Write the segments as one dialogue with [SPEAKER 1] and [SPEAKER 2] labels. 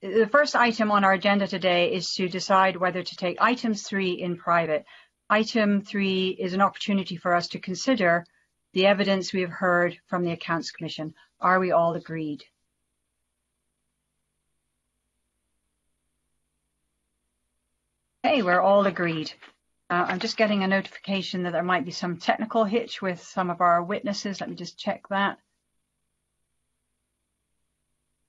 [SPEAKER 1] the first item on our agenda today is to decide whether to take item three in private. Item three is an opportunity for us to consider the evidence we have heard from the Accounts Commission. Are we all agreed? Okay, we're all agreed. Uh, I'm just getting a notification that there might be some technical hitch with some of our witnesses. Let me just check that.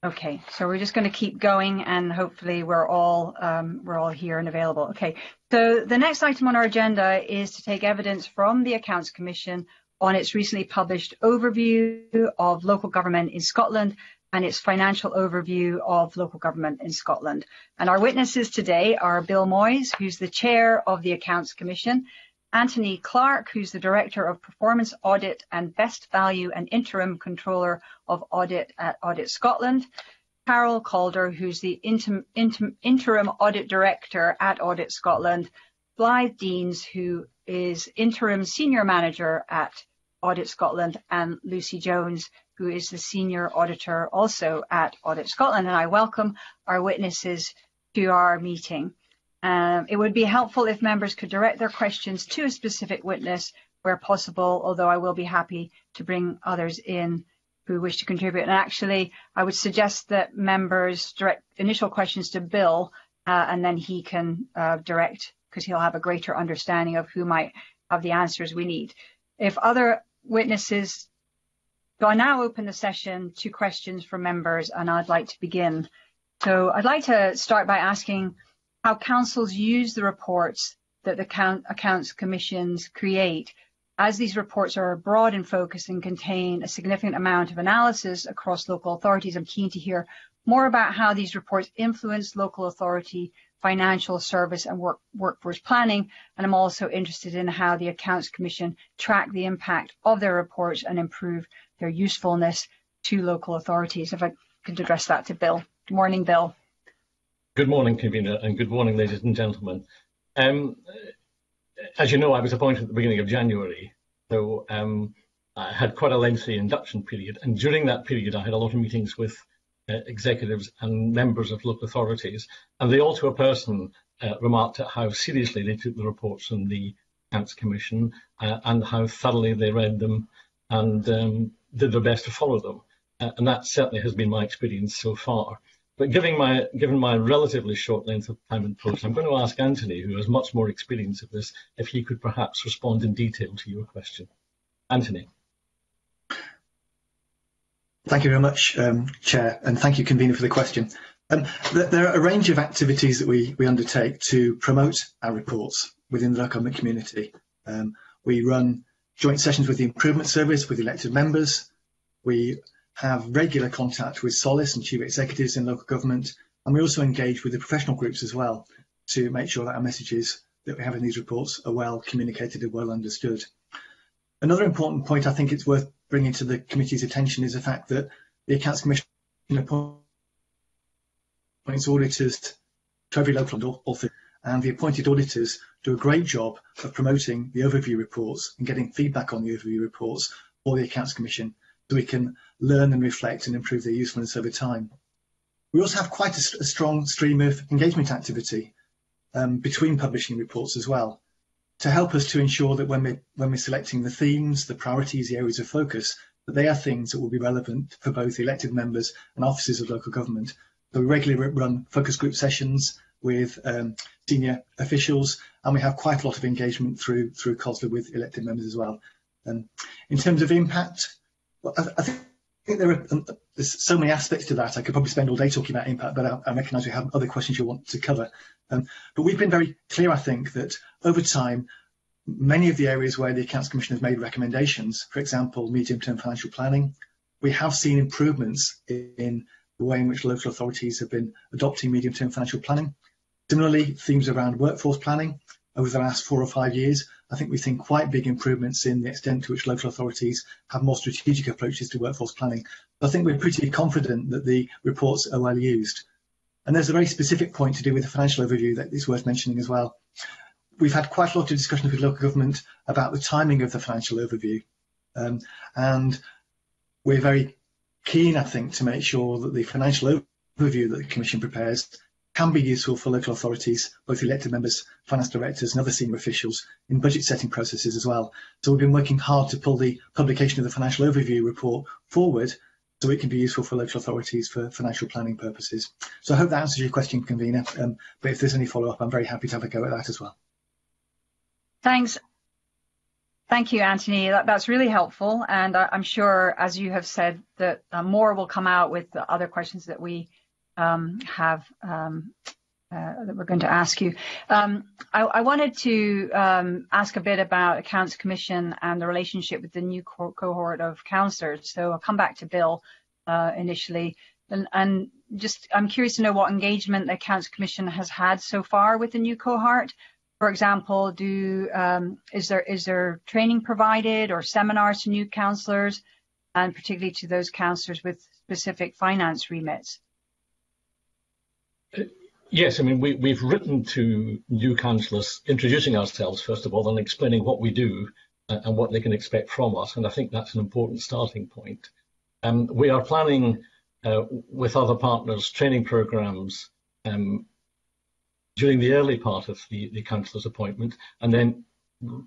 [SPEAKER 1] Okay, so we're just going to keep going, and hopefully we're all um, we're all here and available. Okay, so the next item on our agenda is to take evidence from the Accounts Commission on its recently published overview of local government in Scotland and its financial overview of local government in Scotland. And our witnesses today are Bill Moyes, who's the chair of the Accounts Commission, Anthony Clark, who's the Director of Performance Audit and Best Value and Interim Controller of Audit at Audit Scotland, Carol Calder, who's the interim, interim Audit Director at Audit Scotland, Blythe Deans, who is Interim Senior Manager at Audit Scotland, and Lucy Jones, who is the Senior Auditor also at Audit Scotland. And I welcome our witnesses to our meeting. Um, it would be helpful if members could direct their questions to a specific witness where possible, although I will be happy to bring others in who wish to contribute. And actually, I would suggest that members direct initial questions to Bill, uh, and then he can uh, direct, because he'll have a greater understanding of who might have the answers we need. If other witnesses, so I now open the session to questions from members, and I'd like to begin. So I'd like to start by asking how councils use the reports that the accounts commissions create as these reports are broad in focus and contain a significant amount of analysis across local authorities, I'm keen to hear more about how these reports influence local authority financial service and work, workforce planning. And I'm also interested in how the Accounts Commission track the impact of their reports and improve their usefulness to local authorities. If I could address that to Bill. Good morning, Bill.
[SPEAKER 2] Good morning, convener, and good morning, ladies and gentlemen. Um, as you know, I was appointed at the beginning of January, so um, I had quite a lengthy induction period, and during that period, I had a lot of meetings with uh, executives and members of local authorities, and they all, to a person, uh, remarked at how seriously they took the reports from the Accounts Commission uh, and how thoroughly they read them and um, did their best to follow them. Uh, and that certainly has been my experience so far. But my, given my relatively short length of time in post, I'm going to ask Anthony, who has much more experience of this, if he could perhaps respond in detail to your question. Anthony.
[SPEAKER 3] Thank you very much, um, Chair, and thank you, Convener, for the question. Um, th there are a range of activities that we, we undertake to promote our reports within the local community. Um, we run joint sessions with the Improvement Service, with elected members. We have regular contact with Solace and chief executives in local government, and we also engage with the professional groups as well to make sure that our messages that we have in these reports are well communicated and well understood. Another important point I think it's worth bringing to the committee's attention is the fact that the Accounts Commission appoints auditors to every local authority, and the appointed auditors do a great job of promoting the overview reports and getting feedback on the overview reports for the Accounts Commission so we can learn and reflect and improve their usefulness over time. We also have quite a, a strong stream of engagement activity um, between publishing reports as well to help us to ensure that when we're, when we're selecting the themes, the priorities, the areas of focus, that they are things that will be relevant for both elected members and officers of local government. So we regularly run focus group sessions with um, senior officials, and we have quite a lot of engagement through through COSLA with elected members as well. Um, in terms of impact, I, I, think there are um, there's so many aspects to that. I could probably spend all day talking about impact, but I, I recognise we have other questions you want to cover. Um, but we've been very clear, I think, that over time, many of the areas where the Accounts Commission has made recommendations, for example, medium-term financial planning, we have seen improvements in the way in which local authorities have been adopting medium-term financial planning. Similarly, themes around workforce planning over the last four or five years I think we've seen quite big improvements in the extent to which local authorities have more strategic approaches to workforce planning. I think we're pretty confident that the reports are well used. And there's a very specific point to do with the financial overview that is worth mentioning as well. We've had quite a lot of discussion with local government about the timing of the financial overview. Um, and we're very keen, I think, to make sure that the financial overview that the Commission prepares can be useful for local authorities, both elected members, finance directors and other senior officials in budget setting processes as well. So we've been working hard to pull the publication of the financial overview report forward so it can be useful for local authorities for financial planning purposes. So I hope that answers your question, Convener, um, but if there's any follow-up, I'm very happy to have a go at that as well.
[SPEAKER 1] Thanks. Thank you, Anthony. That, that's really helpful. And I, am sure, as you have said, that uh, more will come out with the other questions that we um, have um, uh, that we're going to ask you. Um, I, I, wanted to um, ask a bit about Accounts Commission and the relationship with the new co cohort of councillors. So I'll come back to Bill uh, initially. And, and, just, I'm curious to know what engagement the Accounts Commission has had so far with the new cohort. For example, do um, is there is there training provided or seminars to new councillors, and particularly to those councillors with specific finance remits?
[SPEAKER 2] Yes, I mean, we, we've written to new councillors introducing ourselves, first of all, and explaining what we do uh, and what they can expect from us. And I think that's an important starting point. Um, we are planning uh, with other partners training programs um, during the early part of the, the councillor's appointment. And then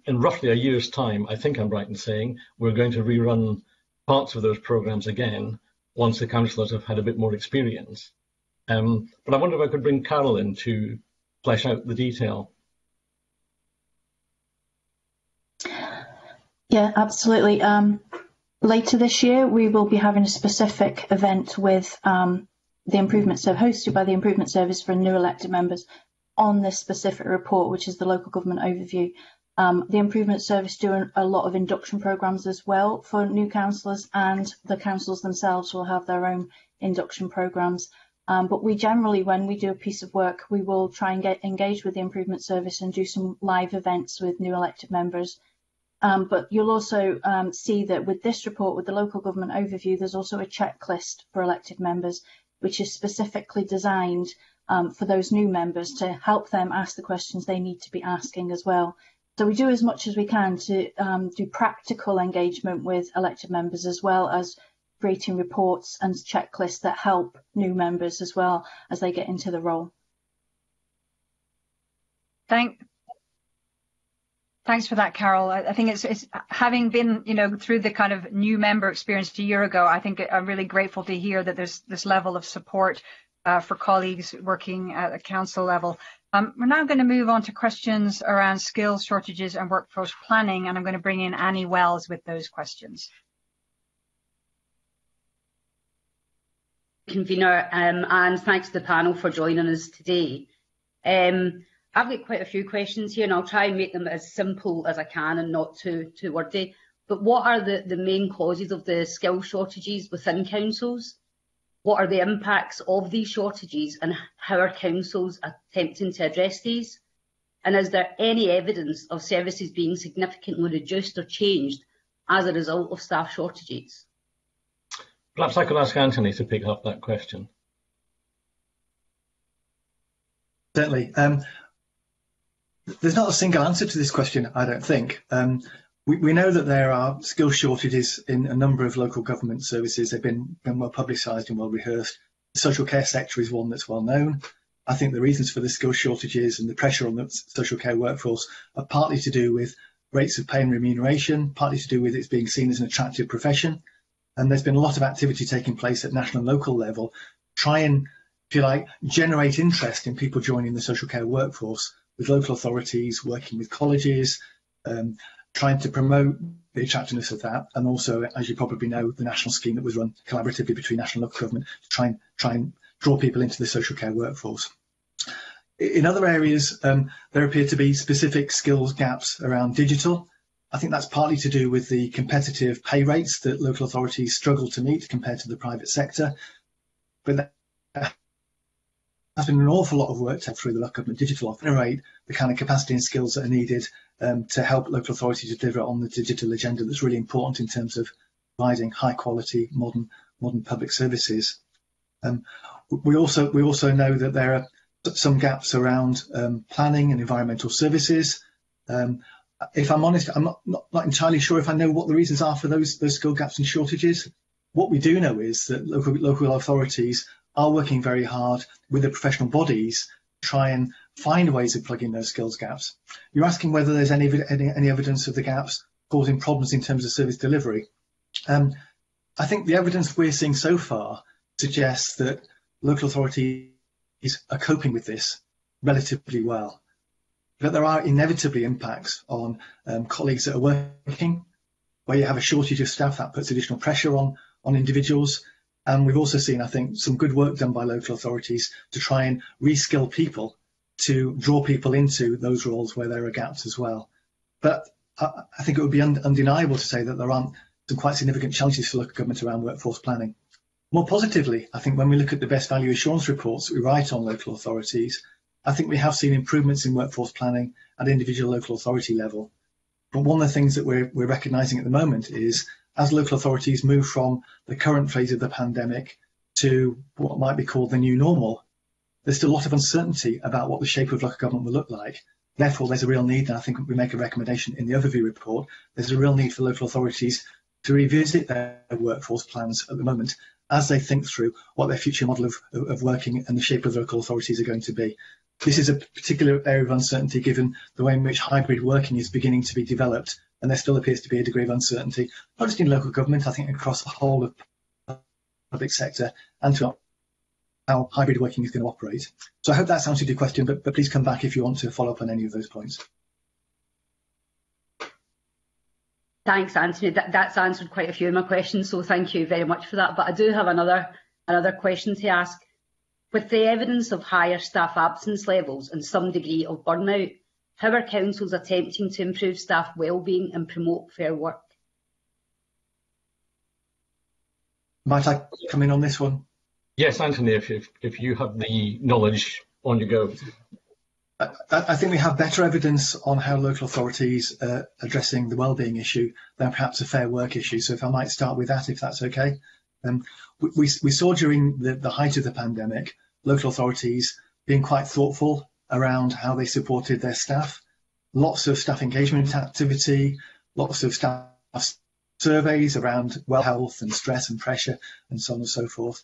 [SPEAKER 2] in roughly a year's time, I think I'm right in saying, we're going to rerun parts of those programs again once the councillors have had a bit more experience. Um, but I wonder if I could bring Carol in to flesh out the detail.
[SPEAKER 4] Yeah, absolutely. Um, later this year, we will be having a specific event with um, the Improvement Service, hosted by the Improvement Service for new elected members on this specific report, which is the local government overview. Um, the Improvement Service do a lot of induction programs as well for new councillors, and the councils themselves will have their own induction programs. Um, but we generally, when we do a piece of work, we will try and get engaged with the improvement service and do some live events with new elected members. Um, but you'll also um, see that with this report, with the local government overview, there's also a checklist for elected members, which is specifically designed um, for those new members to help them ask the questions they need to be asking as well. So we do as much as we can to um, do practical engagement with elected members as well as creating reports and checklists that help new members as well as they get into the role.
[SPEAKER 1] Thank, Thanks for that, Carol. I think it's, it's, having been, you know, through the kind of new member experience a year ago. I think I'm really grateful to hear that there's this level of support uh, for colleagues working at a council level. Um, we're now going to move on to questions around skills shortages and workforce planning, and I'm going to bring in Annie Wells with those questions.
[SPEAKER 5] Convener, um, and thanks to the panel for joining us today. Um, I've got quite a few questions here, and I'll try and make them as simple as I can and not too, too wordy. But what are the, the main causes of the skill shortages within councils? What are the impacts of these shortages, and how are councils attempting to address these? And is there any evidence of services being significantly reduced or changed as a result of staff shortages?
[SPEAKER 2] Perhaps I could ask Anthony to pick up that question.
[SPEAKER 3] Certainly. Um, there's not a single answer to this question, I don't think. Um, we, we, know that there are skill shortages in a number of local government services. They've been, been well publicised and well rehearsed. The social care sector is one that's well known. I think the reasons for the skill shortages and the pressure on the social care workforce are partly to do with rates of pay and remuneration, partly to do with it being seen as an attractive profession, and there's been a lot of activity taking place at national and local level, try and, if you like, generate interest in people joining the social care workforce with local authorities, working with colleges, um, trying to promote the attractiveness of that, and also, as you probably know, the national scheme that was run collaboratively between national and local government to try and try and draw people into the social care workforce. In other areas, um, there appear to be specific skills gaps around digital, I think that's partly to do with the competitive pay rates that local authorities struggle to meet compared to the private sector. But there's been an awful lot of work done through the local government digital office generate the kind of capacity and skills that are needed um, to help local authorities deliver on the digital agenda that's really important in terms of providing high quality modern modern public services. Um, we also we also know that there are some gaps around um, planning and environmental services. Um, if I'm honest, I'm not, not, not, entirely sure if I know what the reasons are for those those skill gaps and shortages. What we do know is that local local authorities are working very hard with the professional bodies to try and find ways of plugging those skills gaps. You're asking whether there's any, any, any evidence of the gaps causing problems in terms of service delivery. Um, I think the evidence we're seeing so far suggests that local authorities are coping with this relatively well. But there are inevitably impacts on um, colleagues that are working, where you have a shortage of staff that puts additional pressure on, on individuals. And we've also seen, I think, some good work done by local authorities to try and reskill people to draw people into those roles where there are gaps as well. But I, I think it would be un undeniable to say that there aren't some quite significant challenges for local government around workforce planning. More positively, I think when we look at the best value assurance reports we write on local authorities, I think we have seen improvements in workforce planning at individual local authority level. But one of the things that we're, we're recognising at the moment is as local authorities move from the current phase of the pandemic to what might be called the new normal, there's still a lot of uncertainty about what the shape of local government will look like. Therefore, there's a real need, and I think we make a recommendation in the overview report, there's a real need for local authorities to revisit their workforce plans at the moment as they think through what their future model of, of working and the shape of local authorities are going to be. This is a particular area of uncertainty given the way in which hybrid working is beginning to be developed and there still appears to be a degree of uncertainty, not just in local government, I think across the whole of the public sector and to how hybrid working is going to operate. So I hope that's answered your question, but, but please come back if you want to follow up on any of those points.
[SPEAKER 5] Thanks, Anthony. That, that's answered quite a few of my questions, so thank you very much for that. But I do have another another question to ask. With the evidence of higher staff absence levels and some degree of burnout, how are councils attempting to improve staff wellbeing and promote fair work?
[SPEAKER 3] Might I come in on this one?
[SPEAKER 2] Yes, Anthony, if, if, if you have the knowledge on your go.
[SPEAKER 3] I think we have better evidence on how local authorities are addressing the wellbeing issue than perhaps a fair work issue. So if I might start with that, if that's okay. Um, we, we, saw during the, the height of the pandemic, local authorities being quite thoughtful around how they supported their staff. Lots of staff engagement activity, lots of staff surveys around well health and stress and pressure and so on and so forth.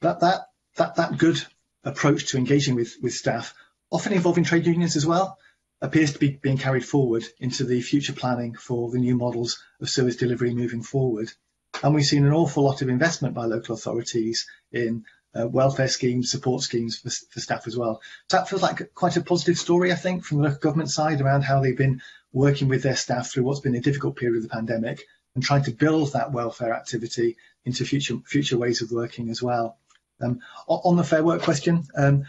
[SPEAKER 3] That, that, that, that good approach to engaging with, with staff, often involving trade unions as well, appears to be being carried forward into the future planning for the new models of service delivery moving forward. And we've seen an awful lot of investment by local authorities in uh, welfare schemes, support schemes for, for staff as well. So that feels like quite a positive story, I think, from the government side around how they've been working with their staff through what's been a difficult period of the pandemic and trying to build that welfare activity into future future ways of working as well. Um, on the Fair Work question, um,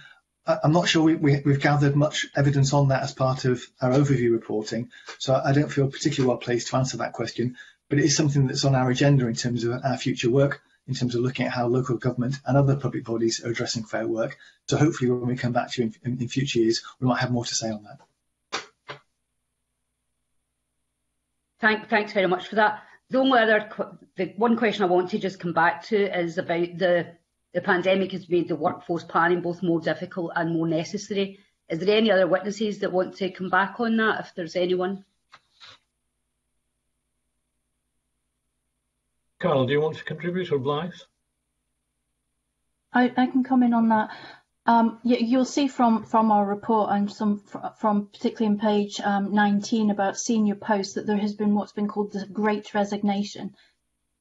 [SPEAKER 3] I, am not sure we, we, we've gathered much evidence on that as part of our overview reporting, so I don't feel particularly well placed to answer that question, but it is something that's on our agenda in terms of our future work, in terms of looking at how local government and other public bodies are addressing fair work. So hopefully when we come back to you in, in, in future years, we might have more to say on that.
[SPEAKER 5] Thank, thanks very much for that. The only other, the one question I want to just come back to is about the the pandemic has made the workforce planning both more difficult and more necessary. Is there any other witnesses that want to come back on that, if there's anyone?
[SPEAKER 2] Carol, do you want to contribute or Blythe?
[SPEAKER 4] I, I can come in on that. Um, you, you'll see from, from our report and some from particularly in page um, 19 about senior posts that there has been what's been called the great resignation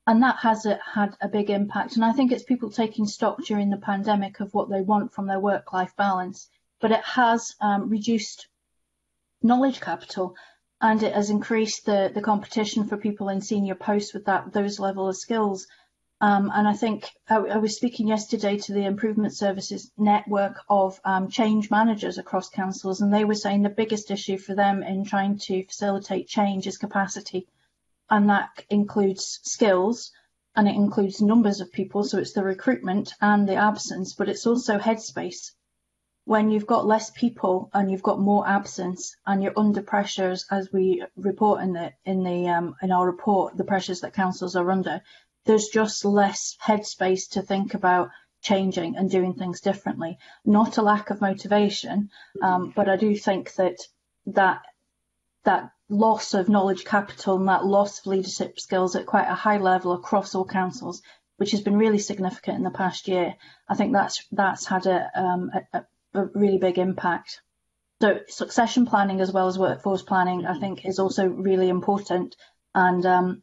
[SPEAKER 4] and that has a, had a big impact. And I think it's people taking stock during the pandemic of what they want from their work-life balance. But it has um, reduced knowledge capital and it has increased the, the competition for people in senior posts with that those level of skills. Um, and I think I, I, was speaking yesterday to the improvement services network of um, change managers across councils, and they were saying the biggest issue for them in trying to facilitate change is capacity and that includes skills and it includes numbers of people. So it's the recruitment and the absence, but it's also headspace. When you've got less people and you've got more absence and you're under pressures, as we report in the in the um, in our report, the pressures that councils are under, there's just less headspace to think about changing and doing things differently. Not a lack of motivation, um, but I do think that that that loss of knowledge capital and that loss of leadership skills at quite a high level across all councils which has been really significant in the past year. I think that's that's had a, um, a, a really big impact. So succession planning as well as workforce planning, I think, is also really important. And um,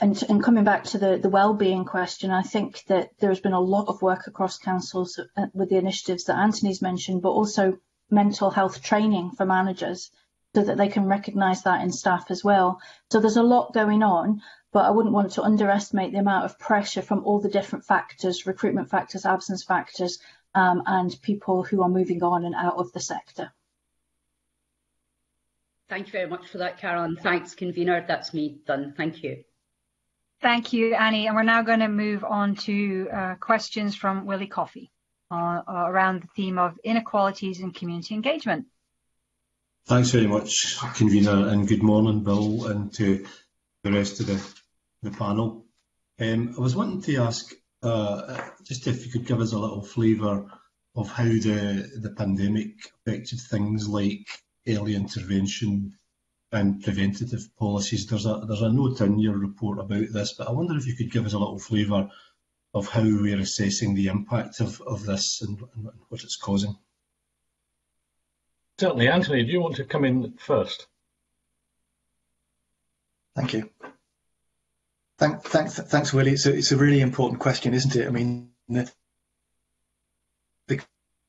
[SPEAKER 4] and, and coming back to the, the well-being question, I think that there's been a lot of work across councils uh, with the initiatives that Anthony's mentioned, but also mental health training for managers so that they can recognise that in staff as well. So there's a lot going on, but I wouldn't want to underestimate the amount of pressure from all the different factors, recruitment factors, absence factors, um, and people who are moving on and out of the sector.
[SPEAKER 5] Thank you very much for that, Carol, thanks, convener. That's me done. Thank you.
[SPEAKER 1] Thank you, Annie. And we're now going to move on to uh, questions from Willie Coffey uh, around the theme of inequalities and community engagement.
[SPEAKER 6] Thanks very much, convener, and good morning, Bill, and to the rest of the, the panel. Um, I was wanting to ask uh, Uh, just if you could give us a little flavour of how the, the pandemic affected things like early intervention and preventative policies. There's a there's a note in your report about this, but I wonder if you could give us a little flavour of how we're assessing the impact of, of this and, and what it's causing.
[SPEAKER 2] Certainly. Anthony, do you want to come in first?
[SPEAKER 3] Thank you. Thank, thanks, thanks, Willie. It's a, it's a really important question, isn't it? I mean, the, the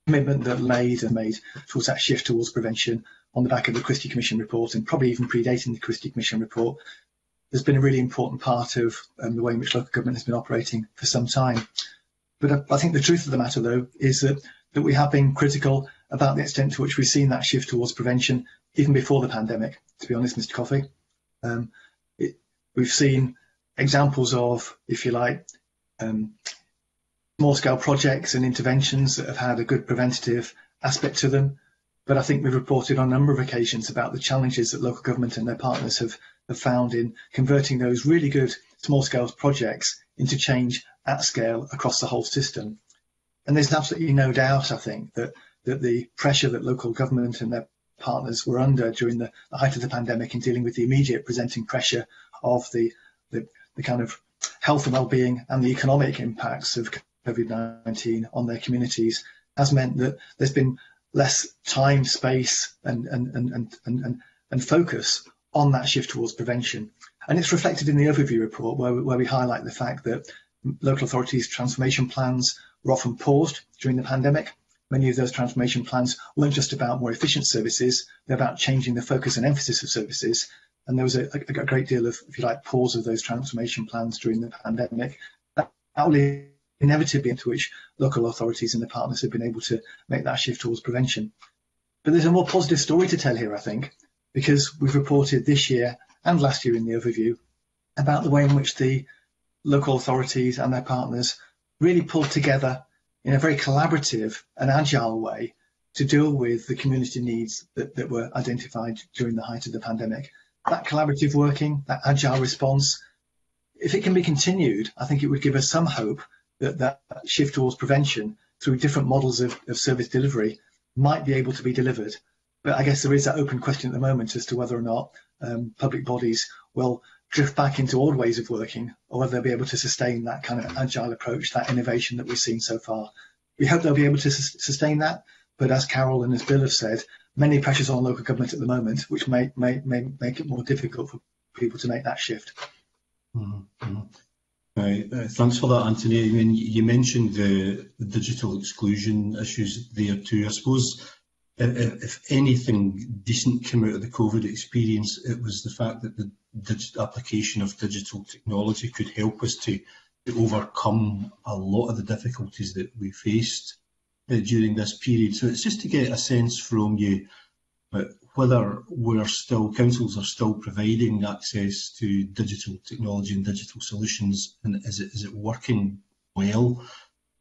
[SPEAKER 3] commitment that made and made towards that shift towards prevention on the back of the Christie Commission report and probably even predating the Christie Commission report has been a really important part of um, the way in which local government has been operating for some time. But I, I think the truth of the matter, though, is that, that we have been critical about the extent to which we've seen that shift towards prevention even before the pandemic, to be honest, Mr. Coffey. Um, it, we've seen examples of, if you like, um, small scale projects and interventions that have had a good preventative aspect to them. But I think we've reported on a number of occasions about the challenges that local government and their partners have, have found in converting those really good small scale projects into change at scale across the whole system. And there's absolutely no doubt, I think, that, that the pressure that local government and their partners were under during the, the height of the pandemic in dealing with the immediate presenting pressure of the, the, the kind of health and well-being and the economic impacts of COVID-19 on their communities has meant that there's been less time, space, and and and and and, and focus on that shift towards prevention. And it's reflected in the overview report where, where we highlight the fact that local authorities' transformation plans were often paused during the pandemic. Many of those transformation plans weren't just about more efficient services, they're about changing the focus and emphasis of services. And there was a, a, great deal of, if you like, pause of those transformation plans during the pandemic. That, that inevitably into which local authorities and the partners have been able to make that shift towards prevention. But there's a more positive story to tell here, I think, because we've reported this year and last year in the overview about the way in which the local authorities and their partners really pulled together in a very collaborative and agile way to deal with the community needs that, that were identified during the height of the pandemic. That collaborative working, that agile response, if it can be continued, I think it would give us some hope that that shift towards prevention through different models of, of service delivery might be able to be delivered. But I guess there is that open question at the moment as to whether or not um, public bodies will drift back into old ways of working or whether they'll be able to sustain that kind of agile approach, that innovation that we've seen so far. We hope they'll be able to su sustain that, but as Carol and as Bill have said, many pressures on local government at the moment, which may, may, may make it more difficult for people to make that shift.
[SPEAKER 6] Mm -hmm. Uh, thanks for that, Anthony. I mean, you mentioned the, the digital exclusion issues there too. I suppose if, if, anything decent came out of the COVID experience, it was the fact that the application of digital technology could help us to, to overcome a lot of the difficulties that we faced during this period. So it's just to get a sense from you uh, whether we're still councils are still providing access to digital technology and digital solutions, and is it is it working well,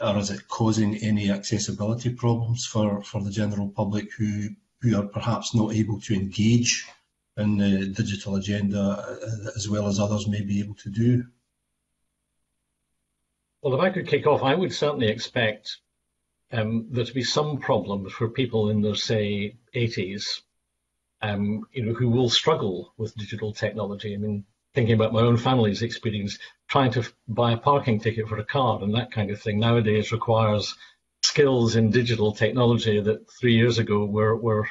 [SPEAKER 6] or is it causing any accessibility problems for for the general public who who are perhaps not able to engage in the digital agenda uh, as well as others may be able to do?
[SPEAKER 2] Well, if I could kick off, I would certainly expect um, there to be some problems for people in their, say, 80s um, you know, who will struggle with digital technology. I mean, thinking about my own family's experience, trying to buy a parking ticket for a car and that kind of thing nowadays requires skills in digital technology that three years ago were, were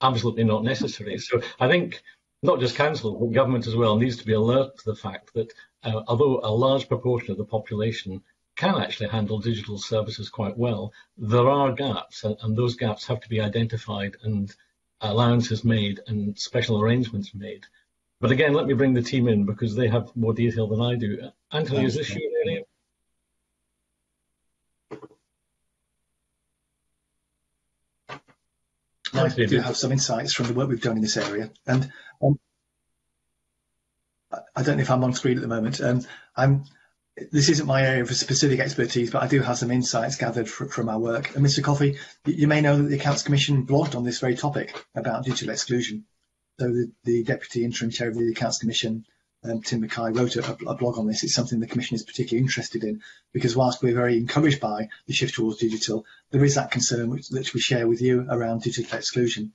[SPEAKER 2] absolutely not necessary. So I think not just council, but government as well needs to be alert to the fact that uh, although a large proportion of the population can actually handle digital services quite well, there are gaps and, and those gaps have to be identified and allowances made and special arrangements made. But again, let me bring the team in because they have more detail than I do. Anthony, is this you area?
[SPEAKER 3] I do have some insights from the work we've done in this area. And um, I don't know if I'm on screen at the moment. Um, I'm, this isn't my area of specific expertise, but I do have some insights gathered fr from our work. And Mr. Coffey, you may know that the Accounts Commission blogged on this very topic about digital exclusion. So the, the Deputy Interim Chair of the Accounts Commission, um, Tim Mackay, wrote a, a, blog on this. It's something the Commission is particularly interested in because whilst we're very encouraged by the shift towards digital, there is that concern which, which we share with you around digital exclusion.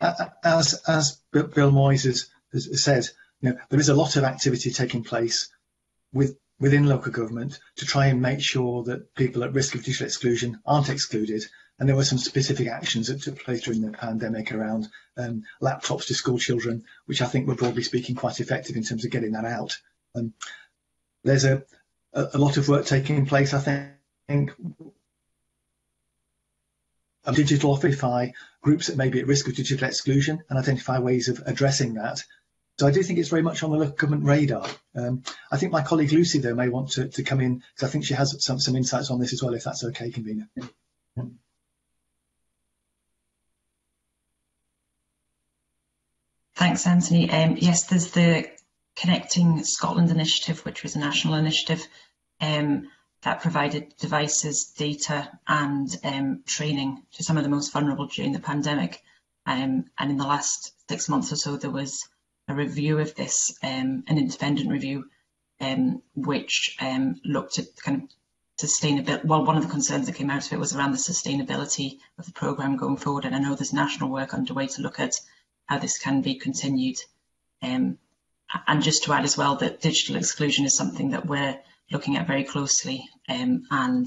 [SPEAKER 3] As, as Bill Moyes has, has said, you know, there is a lot of activity taking place with, within local government to try and make sure that people at risk of digital exclusion aren't excluded and there were some specific actions that took place during the pandemic around um, laptops to school children, which I think were broadly speaking quite effective in terms of getting that out. Um, there's a, a, lot of work taking place, I think, identify groups that may be at risk of digital exclusion and identify ways of addressing that. So I do think it's very much on the government radar. Um, I think my colleague Lucy, though, may want to, to come in because I think she has some, some insights on this as well, if that's okay, Convener.
[SPEAKER 7] Thanks, Anthony. Um, yes, there's the Connecting Scotland initiative, which was a national initiative um, that provided devices, data and um, training to some of the most vulnerable during the pandemic. Um, and in the last six months or so, there was a review of this, um, an independent review, um, which looked at kind of sustainability. Well, one of the concerns that came out of it was around the sustainability of the programme going forward. And I know there's national work underway to look at how this can be continued. Um, and just to add as well that digital exclusion is something that we're looking at very closely um, and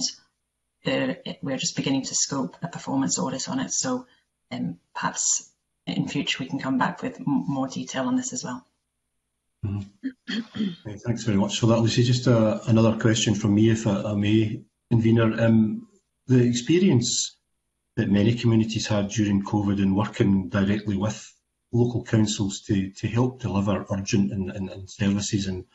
[SPEAKER 7] we're just beginning to scope a performance audit on it. So um, perhaps in future we can come back with more detail on this as well.
[SPEAKER 6] Mm -hmm. Thanks very much for that, Lucy. Just uh, another question from me, if I, I may, convener. Um, the experience that many communities had during COVID and working directly with local councils to, to help deliver urgent and, and, and services in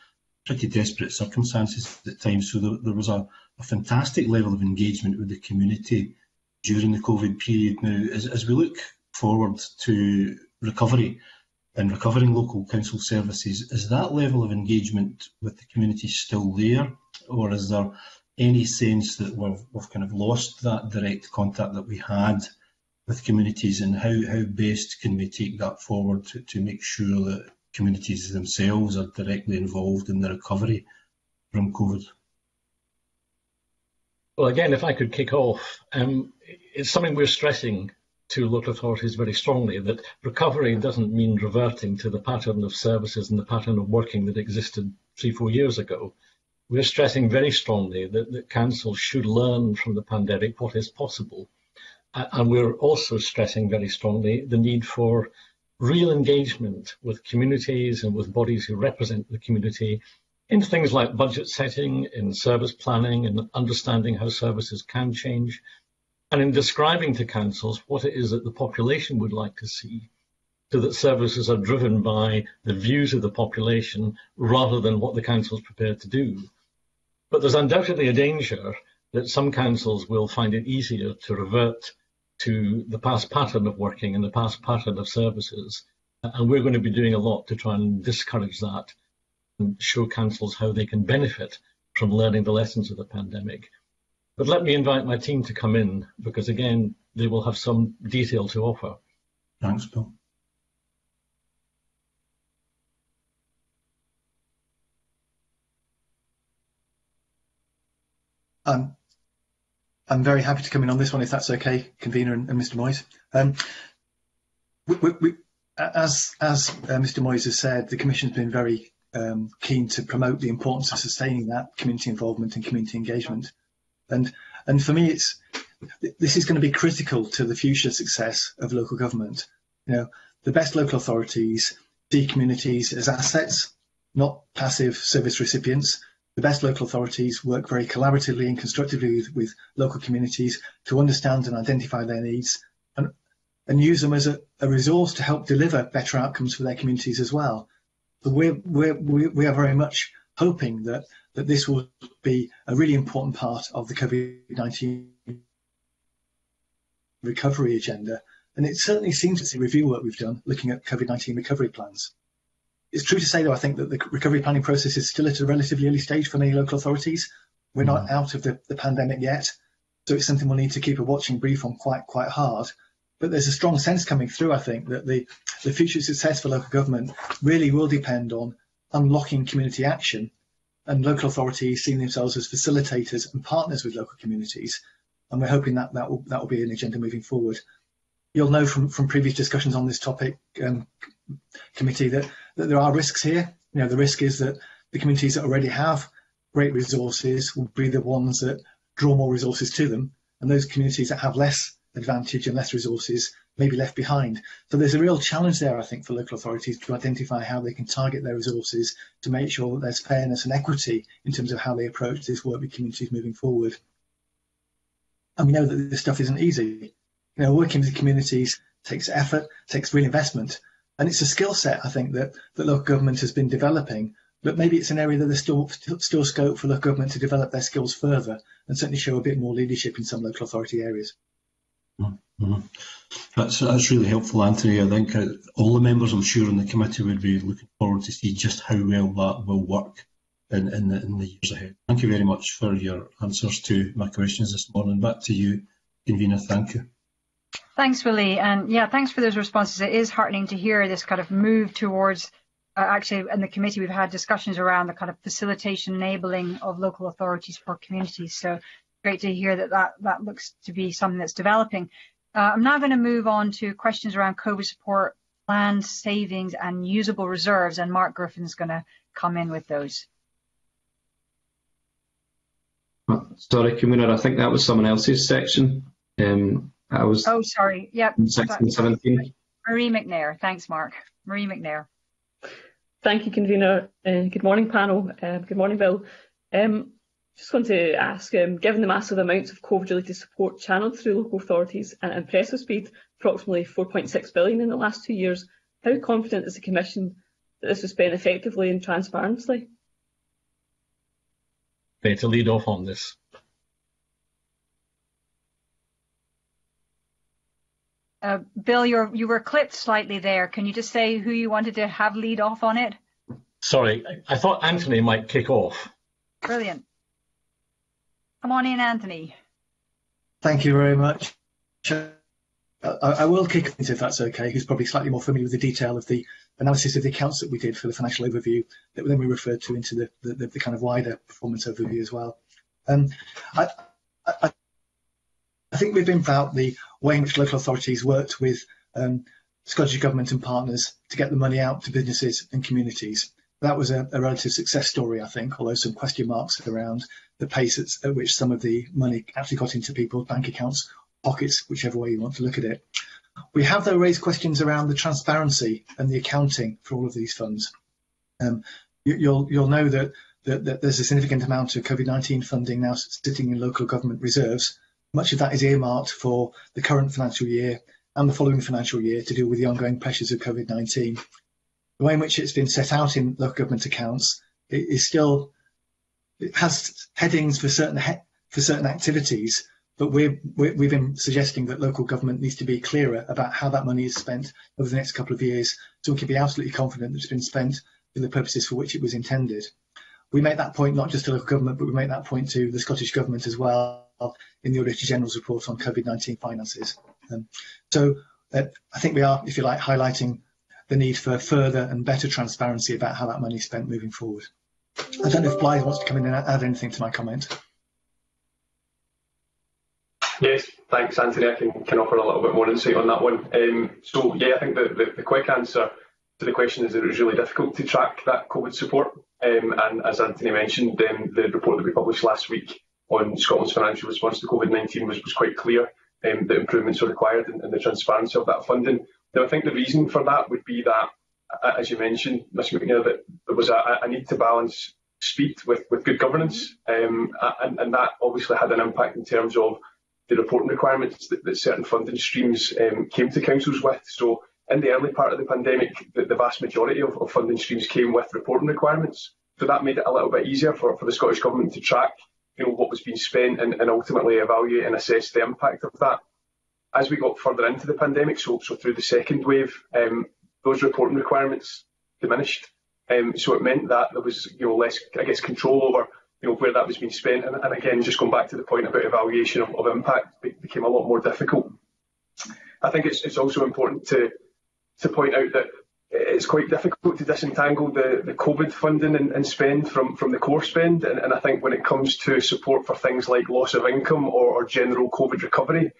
[SPEAKER 6] pretty desperate circumstances at times. So there, there was a, a, fantastic level of engagement with the community during the COVID period. Now, as, as we look forward to recovery and recovering local council services, is that level of engagement with the community still there? Or is there any sense that we've, we've kind of lost that direct contact that we had with communities and how, how best can we take that forward to, to make sure that communities themselves are directly involved in the recovery from COVID?
[SPEAKER 2] Well, again, if I could kick off, um, it's something we're stressing to local authorities very strongly that recovery doesn't mean reverting to the pattern of services and the pattern of working that existed three, four years ago. We're stressing very strongly that, that councils should learn from the pandemic what is possible and we're also stressing very strongly the need for real engagement with communities and with bodies who represent the community in things like budget setting, in service planning, and understanding how services can change, and in describing to councils what it is that the population would like to see, so that services are driven by the views of the population rather than what the council is prepared to do. But there's undoubtedly a danger that some councils will find it easier to revert to the past pattern of working and the past pattern of services. And we're going to be doing a lot to try and discourage that and show councils how they can benefit from learning the lessons of the pandemic. But let me invite my team to come in because again, they will have some detail to offer.
[SPEAKER 6] Thanks, Bill.
[SPEAKER 3] Um, I'm very happy to come in on this one if that's okay, convener and, and Mr. Moyes. Um, we, we, we, as as uh, Mr. Moyes has said, the Commission's been very um, keen to promote the importance of sustaining that community involvement and community engagement. And and for me, it's this is going to be critical to the future success of local government. You know, the best local authorities see communities as assets, not passive service recipients. The best local authorities work very collaboratively and constructively with, with local communities to understand and identify their needs and, and use them as a, a resource to help deliver better outcomes for their communities as well. We're, we're, we are very much hoping that, that this will be a really important part of the COVID-19 recovery agenda. And it certainly seems to the review work we've done looking at COVID-19 recovery plans. It's true to say, though, I think that the recovery planning process is still at a relatively early stage for many local authorities. We're not mm. out of the, the pandemic yet, so it's something we'll need to keep a watching brief on quite quite hard. But there's a strong sense coming through, I think, that the, the future success for local government really will depend on unlocking community action and local authorities seeing themselves as facilitators and partners with local communities. And we're hoping that that will, that will be an agenda moving forward. You'll know from, from previous discussions on this topic, um, committee, that, that there are risks here. You know, the risk is that the communities that already have great resources will be the ones that draw more resources to them, and those communities that have less advantage and less resources may be left behind. So there's a real challenge there, I think, for local authorities to identify how they can target their resources to make sure that there's fairness and equity in terms of how they approach this work with communities moving forward. And we know that this stuff isn't easy. You know, working with communities takes effort, takes real investment, and it's a skill set I think that that local government has been developing. But maybe it's an area that there's still still scope for local government to develop their skills further and certainly show a bit more leadership in some local authority areas.
[SPEAKER 6] Mm-hmm. That's that's really helpful, Anthony. I think uh, all the members, I'm sure, in the committee would be looking forward to see just how well that will work in, in, the, in the years ahead. Thank you very much for your answers to my questions this morning. Back to you, Convener. Thank you.
[SPEAKER 1] Thanks, Willie. And yeah, thanks for those responses. It is heartening to hear this kind of move towards, uh, actually, in the committee, we've had discussions around the kind of facilitation enabling of local authorities for communities. So great to hear that that, that looks to be something that's developing. Uh, I'm now going to move on to questions around COVID support plans, savings and usable reserves. And Mark Griffin is going to come in with those.
[SPEAKER 8] Sorry, Convener, I think that was someone else's section. Um, I was.
[SPEAKER 1] Oh, sorry. Yep.
[SPEAKER 8] 16, 17.
[SPEAKER 1] Marie McNair. Thanks, Mark. Marie McNair.
[SPEAKER 9] Thank you, Convener. Uh, good morning, panel. Uh, good morning, Bill. Um, just want to ask, um, given the massive amounts of COVID-related support channeled through local authorities and impressive speed, approximately 4.6 billion in the last two years, how confident is the Commission that this was spent effectively and transparently?
[SPEAKER 2] to lead off on this.
[SPEAKER 1] Uh, Bill, you you were clipped slightly there. Can you just say who you wanted to have lead off on it?
[SPEAKER 2] Sorry, I thought Anthony might kick off.
[SPEAKER 1] Brilliant. Come on in, Anthony.
[SPEAKER 3] Thank you very much. I, I will kick into if that's okay, who's probably slightly more familiar with the detail of the analysis of the accounts that we did for the financial overview that then we referred to into the, the, the kind of wider performance overview as well. Um, I, I, I, think we've been about the way in which local authorities worked with um, Scottish Government and partners to get the money out to businesses and communities. That was a, a relative success story, I think, although some question marks around the pace at, at which some of the money actually got into people's bank accounts, pockets, whichever way you want to look at it. We have, though, raised questions around the transparency and the accounting for all of these funds. Um, you, will you'll know that, that, that, there's a significant amount of COVID-19 funding now sitting in local government reserves. Much of that is earmarked for the current financial year and the following financial year to deal with the ongoing pressures of COVID-19. The way in which it's been set out in local government accounts is still it has headings for certain he for certain activities, but we have been suggesting that local government needs to be clearer about how that money is spent over the next couple of years so we can be absolutely confident that it's been spent for the purposes for which it was intended. We make that point not just to local government, but we make that point to the Scottish Government as well in the Auditor General's report on COVID-19 finances. Um, so uh, I think we are, if you like, highlighting the need for further and better transparency about how that money is spent moving forward. I don't know if Blythe wants to come in and add anything to my comment.
[SPEAKER 10] Yes, thanks, Anthony. I can, can offer a little bit more insight on that one. Um, so, yeah, I think the, the, the quick answer to the question is that it was really difficult to track that COVID support. Um, and as Anthony mentioned, um, the report that we published last week on Scotland's financial response to COVID-19 was, was quite clear um, that improvements are required in, in the transparency of that funding. Now, I think the reason for that would be that, as you mentioned, Ms McNair, that there was a, a need to balance speed with, with good governance, um, and, and that obviously had an impact in terms of the reporting requirements that, that certain funding streams um, came to councils with. So in the early part of the pandemic, the, the vast majority of, of, funding streams came with reporting requirements. So that made it a little bit easier for, for the Scottish Government to track you know, what was being spent and, and ultimately evaluate and assess the impact of that. As we got further into the pandemic, so, so through the second wave, um, those reporting requirements diminished. Um, so it meant that there was you know, less, I guess, control over you know, where that was being spent. And, and again, just going back to the point about evaluation of, of impact, it became a lot more difficult. I think it's, it's also important to to point out that it's quite difficult to disentangle the, the COVID funding and, and spend from, from the core spend. And, and, I think when it comes to support for things like loss of income or, or general COVID recovery,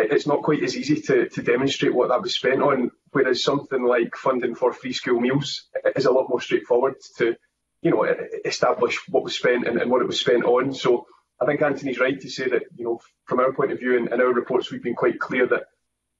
[SPEAKER 10] it's not quite as easy to, to demonstrate what that was spent on. Whereas something like funding for free school meals is a lot more straightforward to, you know, establish what was spent and, and what it was spent on. So I think Anthony's right to say that, you know, from our point of view and in our reports, we've been quite clear that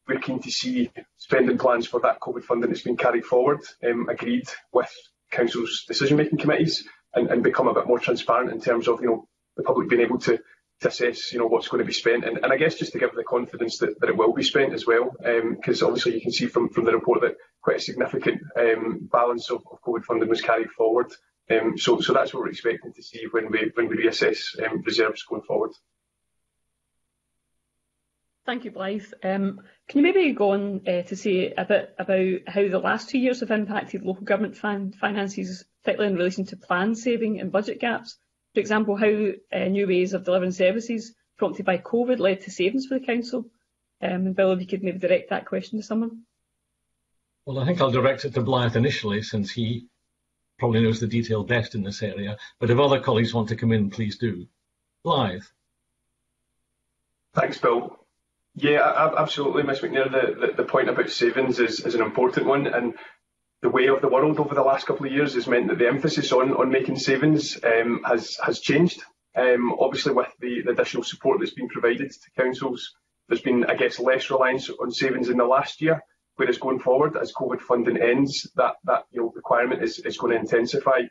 [SPEAKER 10] we're keen to see spending plans for that COVID funding that's been carried forward, um, agreed with council's decision-making committees, and, and, become a bit more transparent in terms of you know the public being able to, to assess you know what's going to be spent, and, and I guess just to give the confidence that, that it will be spent as well, because um, obviously you can see from, from the report that quite a significant um, balance of, of, COVID funding was carried forward. Um, so, so that's what we're expecting to see when we when we reassess um, reserves going forward.
[SPEAKER 9] Thank you, Blythe. Um, can you maybe go on uh, to say a bit about how the last two years have impacted local government fin finances, particularly in relation to plan saving and budget gaps? For example, how uh, new ways of delivering services prompted by COVID led to savings for the council? Um, and Bill, if you could maybe direct that question to someone.
[SPEAKER 2] Well, I think I'll direct it to Blythe initially, since he probably knows the detail best in this area. But if other colleagues want to come in, please do. Blythe.
[SPEAKER 10] Thanks, Bill. Yeah, absolutely, Ms McNair. The, the, the point about savings is, is an important one, and the way of the world over the last couple of years has meant that the emphasis on, on making savings um, has has changed. Um, obviously, with the, the, additional support that's been provided to councils, there's been, I guess, less reliance on savings in the last year. Whereas going forward, as COVID funding ends, that that you know, requirement is, is going to intensify.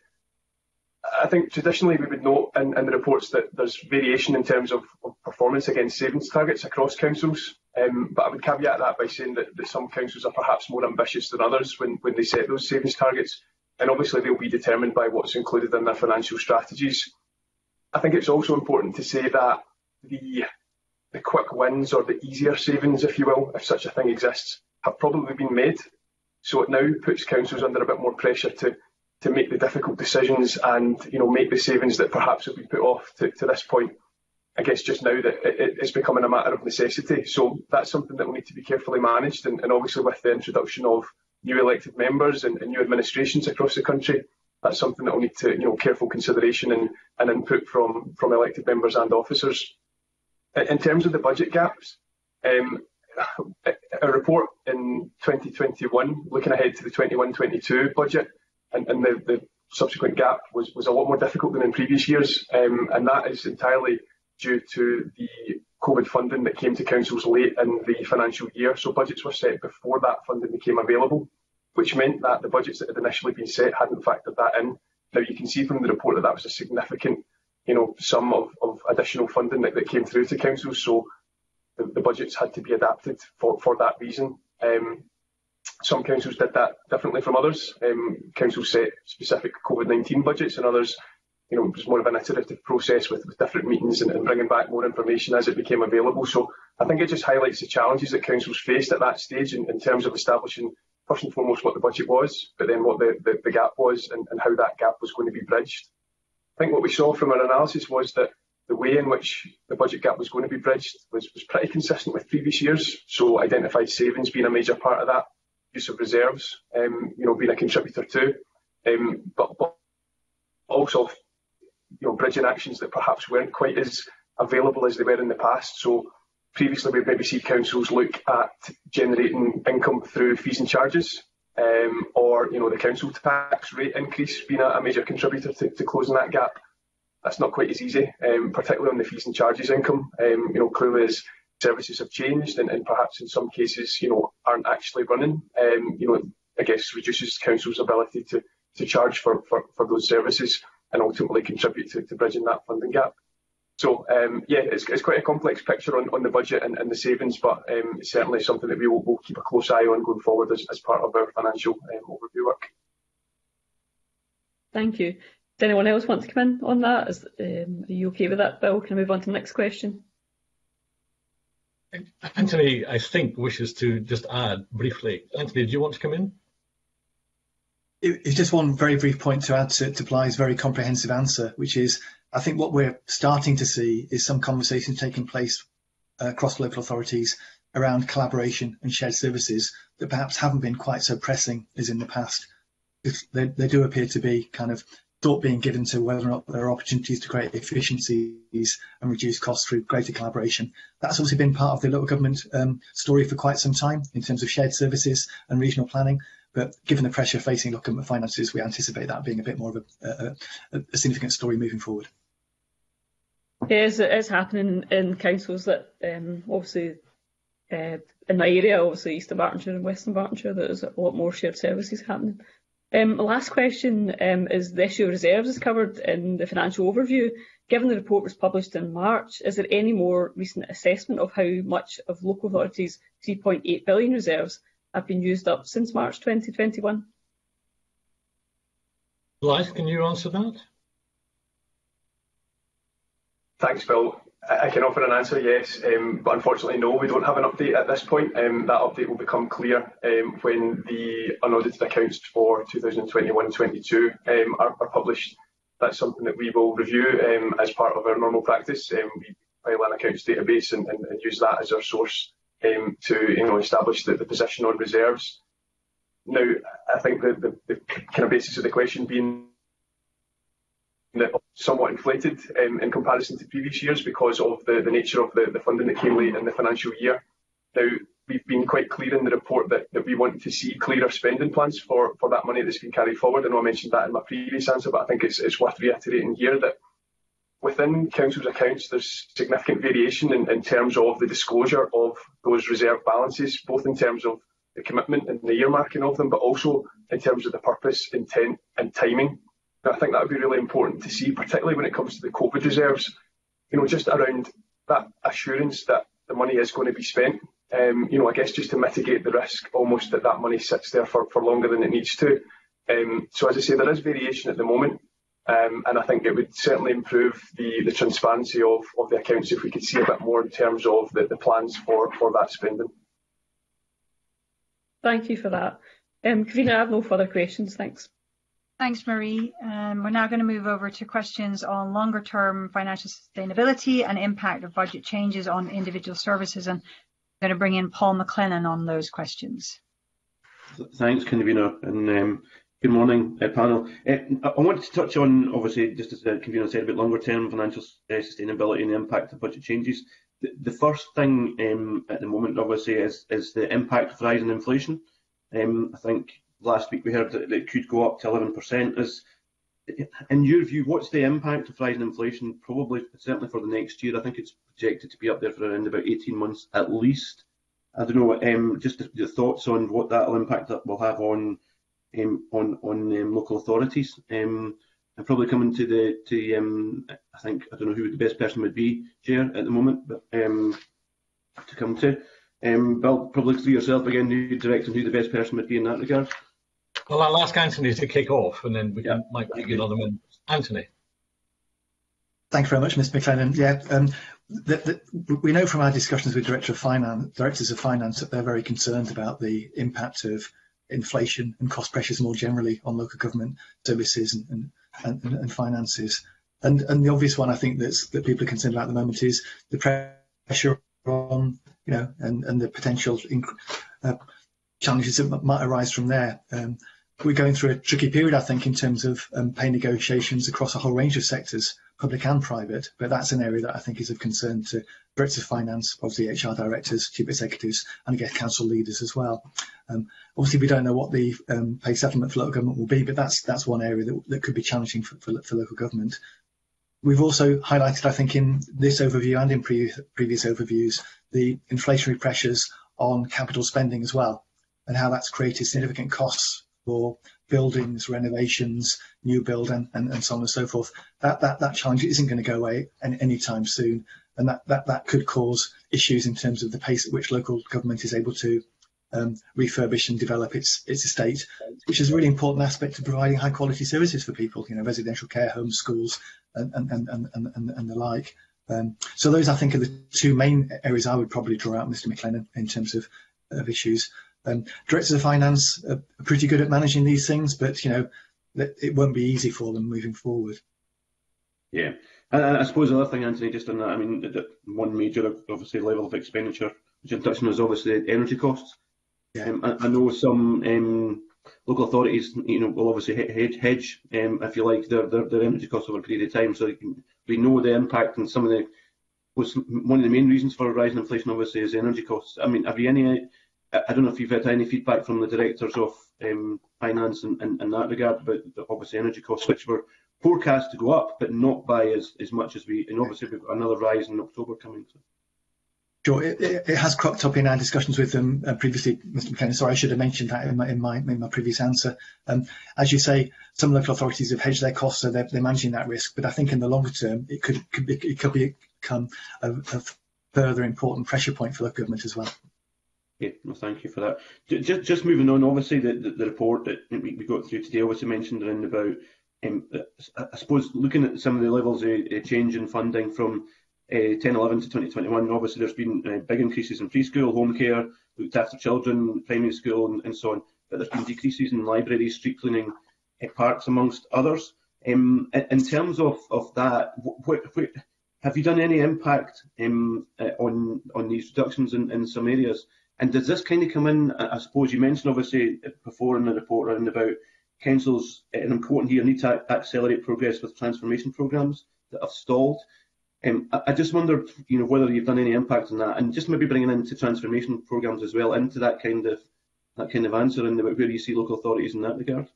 [SPEAKER 10] I think traditionally we would note in, in the reports that there's variation in terms of, of performance against savings targets across councils. Um, but I would caveat that by saying that, that, some councils are perhaps more ambitious than others when, when they set those savings targets. And obviously they'll be determined by what's included in their financial strategies. I think it's also important to say that the, the quick wins or the easier savings, if you will, if such a thing exists, have probably been made. So it now puts councils under a bit more pressure to to make the difficult decisions and you know make the savings that perhaps have been put off to, to this point. I guess just now that it, it's becoming a matter of necessity. So that's something that will need to be carefully managed. And, and obviously with the introduction of new elected members and, and, new administrations across the country, that's something that will need to, you know, careful consideration and, and input from, from elected members and officers. In terms of the budget gaps, um, a report in 2021, looking ahead to the 21-22 budget, and, and the, the, subsequent gap was, was a lot more difficult than in previous years, um, and that is entirely due to the COVID funding that came to councils late in the financial year. So budgets were set before that funding became available, which meant that the budgets that had initially been set hadn't factored that in. Now you can see from the report that that was a significant, you know, sum of, of additional funding that, that came through to councils. So the, the budgets had to be adapted for, for that reason. Um, some councils did that differently from others. Um, councils set specific COVID-19 budgets and others, you know, it was more of an iterative process with, with different meetings and, and, bringing back more information as it became available. So I think it just highlights the challenges that councils faced at that stage in, in terms of establishing first and foremost what the budget was, but then what the, the, the gap was and, and how that gap was going to be bridged. I think what we saw from our analysis was that the way in which the budget gap was going to be bridged was, was pretty consistent with previous years. So identified savings being a major part of that use of reserves, um, you know, being a contributor too, um, but, but also, you know, bridging actions that perhaps weren't quite as available as they were in the past. So previously we've maybe seen councils look at generating income through fees and charges, um, or you know the council tax rate increase being a, a major contributor to, to, closing that gap. That's not quite as easy, um, particularly on the fees and charges income. Um, you know, clearly as services have changed and, and, perhaps in some cases, you know, aren't actually running, um, you know, I guess reduces council's ability to, to charge for, for, for those services and ultimately contribute to, to bridging that funding gap. So um, yeah, it's, it's quite a complex picture on, on the budget and, and the savings, but um, it's certainly something that we will we'll keep a close eye on going forward as, as part of our financial um, overview work.
[SPEAKER 9] Thank you. Does anyone else want to come in on that? Is, um, are you okay with that, Bill? Can I move on to the next question?
[SPEAKER 2] Anthony, I think, wishes to just add briefly. Anthony, do you want to come in?
[SPEAKER 3] It's just one very brief point to add to, to Blythe's very comprehensive answer, which is I think what we're starting to see is some conversations taking place uh, across local authorities around collaboration and shared services that perhaps haven't been quite so pressing as in the past. They, they do appear to be kind of thought being given to whether or not there are opportunities to create efficiencies and reduce costs through greater collaboration. That's obviously been part of the local government um, story for quite some time in terms of shared services and regional planning. But given the pressure facing local government finances, we anticipate that being a bit more of a, a, a significant story moving forward.
[SPEAKER 9] Yes, it is happening in councils that um, obviously uh, in my area, obviously East Dunbartonshire and West Dunbartonshire, there's a lot more shared services happening. Um, last question um, is the issue of reserves is covered in the financial overview. Given the report was published in March, is there any more recent assessment of how much of local authorities' 3.8 billion reserves have been used up since March 2021?
[SPEAKER 2] Blythe, can you answer that?
[SPEAKER 10] Thanks, Bill. I can offer an answer, yes, um, but unfortunately, no, we don't have an update at this point. Um, that update will become clear um, when the unaudited accounts for 2021-22 um, are, are, published. That's something that we will review um, as part of our normal practice. Um, we file an accounts database and, and, and, use that as our source to you know, establish the, position on reserves. Now, I think the, kind of basis of the question being somewhat inflated um, in comparison to previous years because of the, nature of the, funding that came late in the financial year. Now, we've been quite clear in the report that, we want to see clearer spending plans for, that money that's been carried forward. I know I mentioned that in my previous answer, but I think it's, it's worth reiterating here that within council's accounts, there's significant variation in, terms of the disclosure of those reserve balances, both in terms of the commitment and the earmarking of them, but also in terms of the purpose, intent and timing I think that would be really important to see, particularly when it comes to the COVID reserves, you know, just around that assurance that the money is going to be spent. Um, you know, I guess just to mitigate the risk almost that that money sits there for, for longer than it needs to. Um, so as I say, there is variation at the moment. Um, and I think it would certainly improve the, the transparency of, of the accounts if we could see a bit more in terms of the, the plans for, for that spending.
[SPEAKER 9] Thank you for that. Um, Karina, I have no further questions. Thanks.
[SPEAKER 1] Thanks, Marie. Um, we're now going to move over to questions on longer term financial sustainability and impact of budget changes on individual services. And I'm going to bring in Paul McLennan on those questions.
[SPEAKER 11] Thanks, Convener, and um, good morning, uh, panel. Uh, I wanted to touch on, obviously, just as the Convener said, about longer term financial uh, sustainability and the impact of budget changes. The, the first thing um, at the moment, obviously, is, is the impact of rising inflation. Um, I think last week we heard that it could go up to 11%. Is in your view, what's the impact of rising inflation? Probably, certainly for the next year. I think it's projected to be up there for around about 18 months at least. I don't know. Um, just the, thoughts on what that will impact that will have on um, on on um, local authorities. Um, and probably coming to the to um, I think I don't know who the best person would be, Chair, at the moment, but um, to come to. Um, Bill, probably through yourself again, new director, who the best person would be in that regard.
[SPEAKER 2] Well, I'll ask Anthony to kick off, and then we yeah. might give you another one. Anthony.
[SPEAKER 3] Thank you very much, Mr. McLennan. Yeah, um, the, the, we know from our discussions with Director of Finance, directors of finance that they're very concerned about the impact of inflation and cost pressures more generally on local government services and, and, and, and finances. And, and the obvious one I think that's, that people are concerned about at the moment is the pressure on, you know, and, and the potential uh, challenges that might arise from there. Um, we're going through a tricky period, I think, in terms of um, pay negotiations across a whole range of sectors, public and private. But that's an area that I think is of concern to directors of finance, obviously HR directors, chief executives, and I guess council leaders as well. Um, obviously, we don't know what the um, pay settlement for local government will be, but that's that's one area that, that could be challenging for, for, for local government. We've also highlighted, I think, in this overview and in pre previous overviews, the inflationary pressures on capital spending as well, and how that's created significant costs for buildings, renovations, new build, and, and, and so on and so forth. That that that challenge isn't going to go away any, anytime soon, and that, that that could cause issues in terms of the pace at which local government is able to um, refurbish and develop its its estate, which is a really important aspect of providing high quality services for people, you know, residential care homes, schools, and and and and, and, and the like. Um, so those, I think, are the two main areas I would probably draw out, Mr. McLennan, in terms of, of issues. Um, directors of finance are pretty good at managing these things, but you know, it won't be easy for them moving forward.
[SPEAKER 11] Yeah, and I suppose the other thing, Anthony, just on that, I mean, one major, obviously, level of expenditure, which I'm touching on, is obviously energy costs. Yeah. Um, I, I, know some um, local authorities, you know, will obviously hedge, hedge um, if you like, their, their, their energy costs over a period of time, so can, we know the impact and some of the was one of the main reasons for rising inflation, obviously, is energy costs. I mean, have you any? I don't know if you've had any feedback from the directors of um, finance in, in, in, that regard, but obviously energy costs, which were forecast to go up, but not by as, as much as we. And obviously, we've got another rise in October coming. So.
[SPEAKER 3] Sure, it, it, has cropped up in our discussions with them uh, previously, Mr. McKenna. Sorry, I should have mentioned that in my in my, in my previous answer. Um, as you say, some local authorities have hedged their costs, so they're, they're managing that risk. But I think in the longer term, it could, could be, it could become a, a, further important pressure point for the government as well.
[SPEAKER 11] Yeah, well, thank you for that. Just, just moving on, obviously the, the, the report that we, we got through today obviously mentioned around about, um, I suppose looking at some of the levels of change in funding from uh, 10, 11 to 2021, obviously there's been uh, big increases in preschool, home care, looked after children, primary school and, and so on, but there's been decreases in libraries, street cleaning, uh, parks amongst others. Um, in terms of, of that, what, what, have you done any impact um, uh, on on these reductions in, in some areas? And does this kind of come in? I suppose you mentioned obviously before in the report around about councils an important here need to accelerate progress with transformation programmes that have stalled. Um, I, I, just wondered, you know, whether you've done any impact on that, and just maybe bringing into transformation programmes as well into that kind of that kind of answer, and about where you see local authorities in that regard.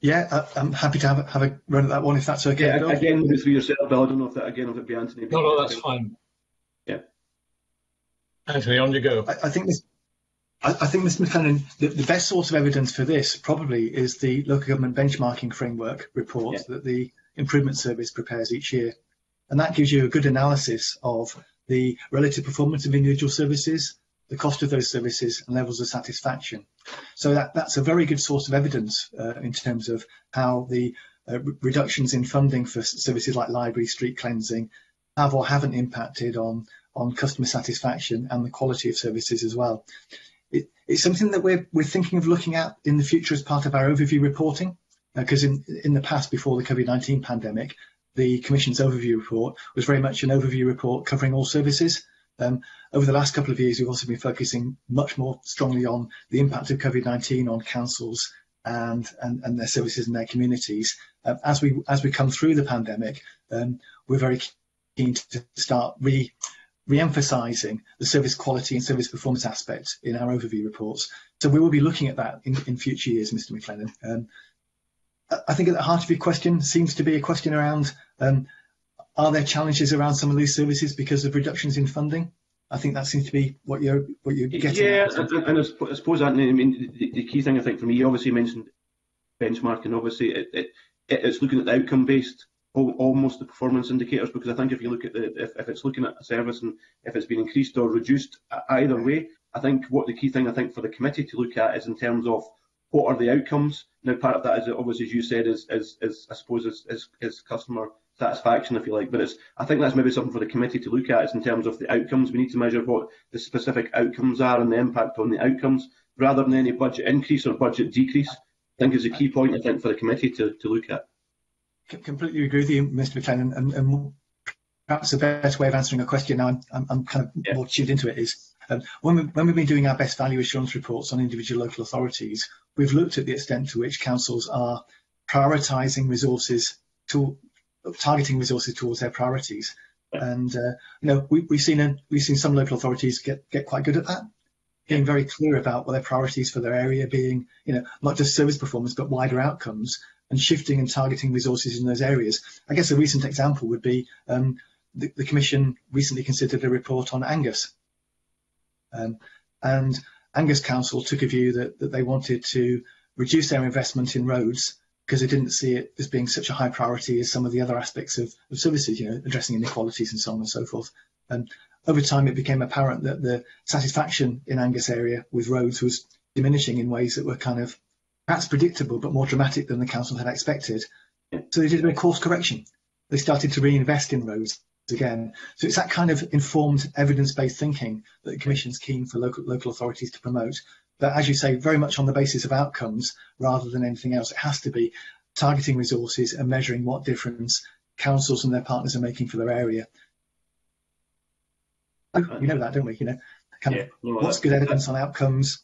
[SPEAKER 3] Yeah, I'm happy to have a, have a run at that one if that's okay.
[SPEAKER 11] Yeah, again, through yourself, Bill. I don't know if that again if it be Anthony.
[SPEAKER 2] No, no, that's fine.
[SPEAKER 11] Yeah.
[SPEAKER 2] Anthony, on you go.
[SPEAKER 3] I, I think this. I, I think, Mr. McLennan, the, the, best source of evidence for this probably is the local government benchmarking framework report yeah. that the Improvement Service prepares each year, and that gives you a good analysis of the relative performance of individual services, the cost of those services and levels of satisfaction. So that, that's a very good source of evidence uh, in terms of how the uh, reductions in funding for services like library, street cleansing have or haven't impacted on, on customer satisfaction and the quality of services as well. It, it's something that we're, we're thinking of looking at in the future as part of our overview reporting, because uh, in, in the past, before the COVID-19 pandemic, the Commission's overview report was very much an overview report covering all services. Um, over the last couple of years, we've also been focusing much more strongly on the impact of COVID-19 on councils and, and, and, their services and their communities. Uh, as we as we come through the pandemic, um, we're very keen to start re re-emphasising the service quality and service performance aspects in our overview reports. So we will be looking at that in, in future years, Mr. McLennan. Um, I think at the heart of your question seems to be a question around um, are there challenges around some of these services because of reductions in funding? I think that seems to be what you're what you're getting.
[SPEAKER 11] Yeah, at. and, I suppose that I mean the, the, key thing I think for me, you obviously mentioned benchmarking. Obviously, it, it, it's looking at the outcome based, almost the performance indicators. Because I think if you look at the if, if it's looking at a service and if it's been increased or reduced, either way, I think what the key thing I think for the committee to look at is in terms of what are the outcomes. Now, part of that is obviously as you said is is, is I suppose is, is, is customer satisfaction, if you like. But it's, I think that's maybe something for the committee to look at is in terms of the outcomes. We need to measure what the specific outcomes are and the impact on the outcomes rather than any budget increase or budget decrease. I think is a key point, I think, for the committee to, to look at.
[SPEAKER 3] Completely agree with you, Mr McLennan. And, and perhaps the best way of answering a question now I'm, I'm, I'm kind of yeah. more tuned into it is um, when, we, when we've been doing our best value assurance reports on individual local authorities, we've looked at the extent to which councils are prioritising resources to targeting resources towards their priorities. And uh, you know, we, have seen a, we've seen some local authorities get get quite good at that, being very clear about what their priorities for their area being, you know, not just service performance but wider outcomes, and shifting and targeting resources in those areas. I guess a recent example would be um, the, the, Commission recently considered a report on Angus, um, and Angus Council took a view that, that they wanted to reduce their investment in roads because they didn't see it as being such a high priority as some of the other aspects of, of services, you know, addressing inequalities and so on and so forth. And over time, it became apparent that the satisfaction in Angus area with roads was diminishing in ways that were kind of perhaps predictable, but more dramatic than the council had expected. So they did a course correction. They started to reinvest in roads again. So it's that kind of informed evidence-based thinking that the Commission's keen for local, local authorities to promote. But as you say, very much on the basis of outcomes rather than anything else. It has to be targeting resources and measuring what difference councils and their partners are making for their area. We know that, don't we? You know, kind yeah, of what's good evidence on outcomes?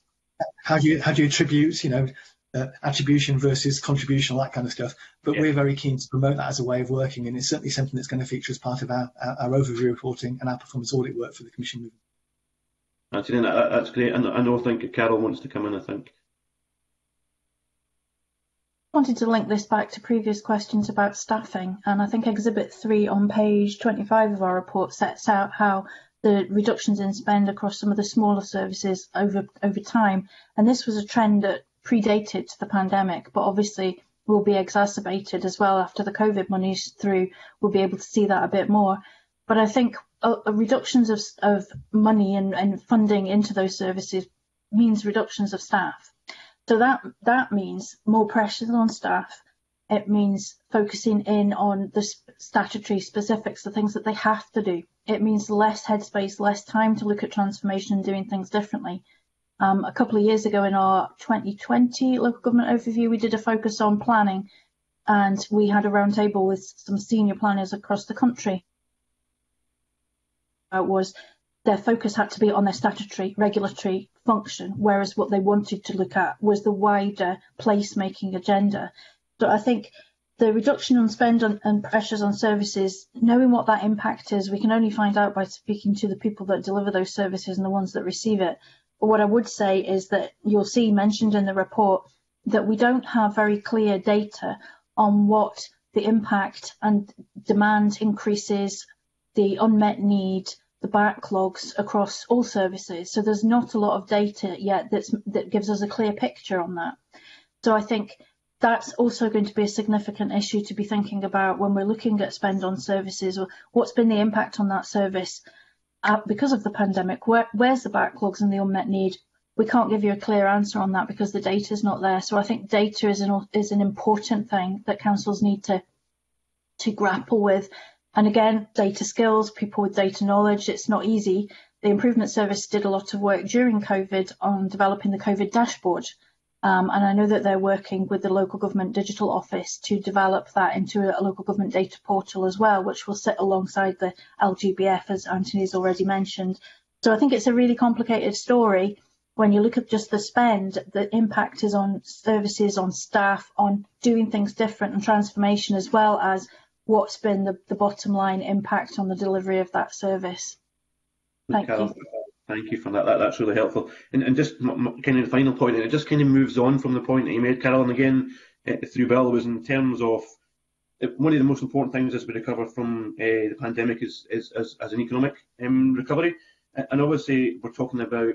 [SPEAKER 3] How do you how do you attribute, you know, uh, attribution versus contribution, all that kind of stuff. But yeah. we're very keen to promote that as a way of working, and it's certainly something that's going to feature as part of our, our, our overview reporting and our performance audit work for the Commission movement.
[SPEAKER 11] Actually, that, that's great. And I know I think Carol wants to come in, I think.
[SPEAKER 4] I wanted to link this back to previous questions about staffing, and I think Exhibit 3 on page 25 of our report sets out how the reductions in spend across some of the smaller services over over time, and this was a trend that predated to the pandemic, but obviously will be exacerbated as well after the COVID money's through. We'll be able to see that a bit more. But I think uh, reductions of, of money and, and funding into those services means reductions of staff. So that that means more pressure on staff. It means focusing in on the statutory specifics, the things that they have to do. It means less headspace, less time to look at transformation and doing things differently. Um, a couple of years ago in our 2020 local government overview, we did a focus on planning and we had a roundtable with some senior planners across the country. It was their focus had to be on their statutory regulatory function, whereas what they wanted to look at was the wider placemaking agenda. So I think the reduction on spend on, and pressures on services, knowing what that impact is, we can only find out by speaking to the people that deliver those services and the ones that receive it. What I would say is that you'll see mentioned in the report that we don't have very clear data on what the impact and demand increases, the unmet need, the backlogs across all services. So there's not a lot of data yet that gives us a clear picture on that. So I think that's also going to be a significant issue to be thinking about when we're looking at spend on services or what's been the impact on that service uh, because of the pandemic, where, where's the backlogs and the unmet need? We can't give you a clear answer on that because the data is not there. So I think data is an is an important thing that councils need to to grapple with. And again, data skills, people with data knowledge, it's not easy. The improvement service did a lot of work during COVID on developing the COVID dashboard. Um, and I know that they're working with the local government digital office to develop that into a, local government data portal as well, which will sit alongside the LGBF, as Anthony's already mentioned. So I think it's a really complicated story. When you look at just the spend, the impact is on services, on staff, on doing things different and transformation, as well as what's been the, the bottom line impact on the delivery of that service. Thank you.
[SPEAKER 11] Thank you for that. that that's really helpful. And, and just kind of the final point, and it just kind of moves on from the point that you made, Carol, and again uh, through Bill, was in terms of uh, one of the most important things as we recover from uh, the pandemic is, is, is, as an economic um, recovery. And obviously, we're talking about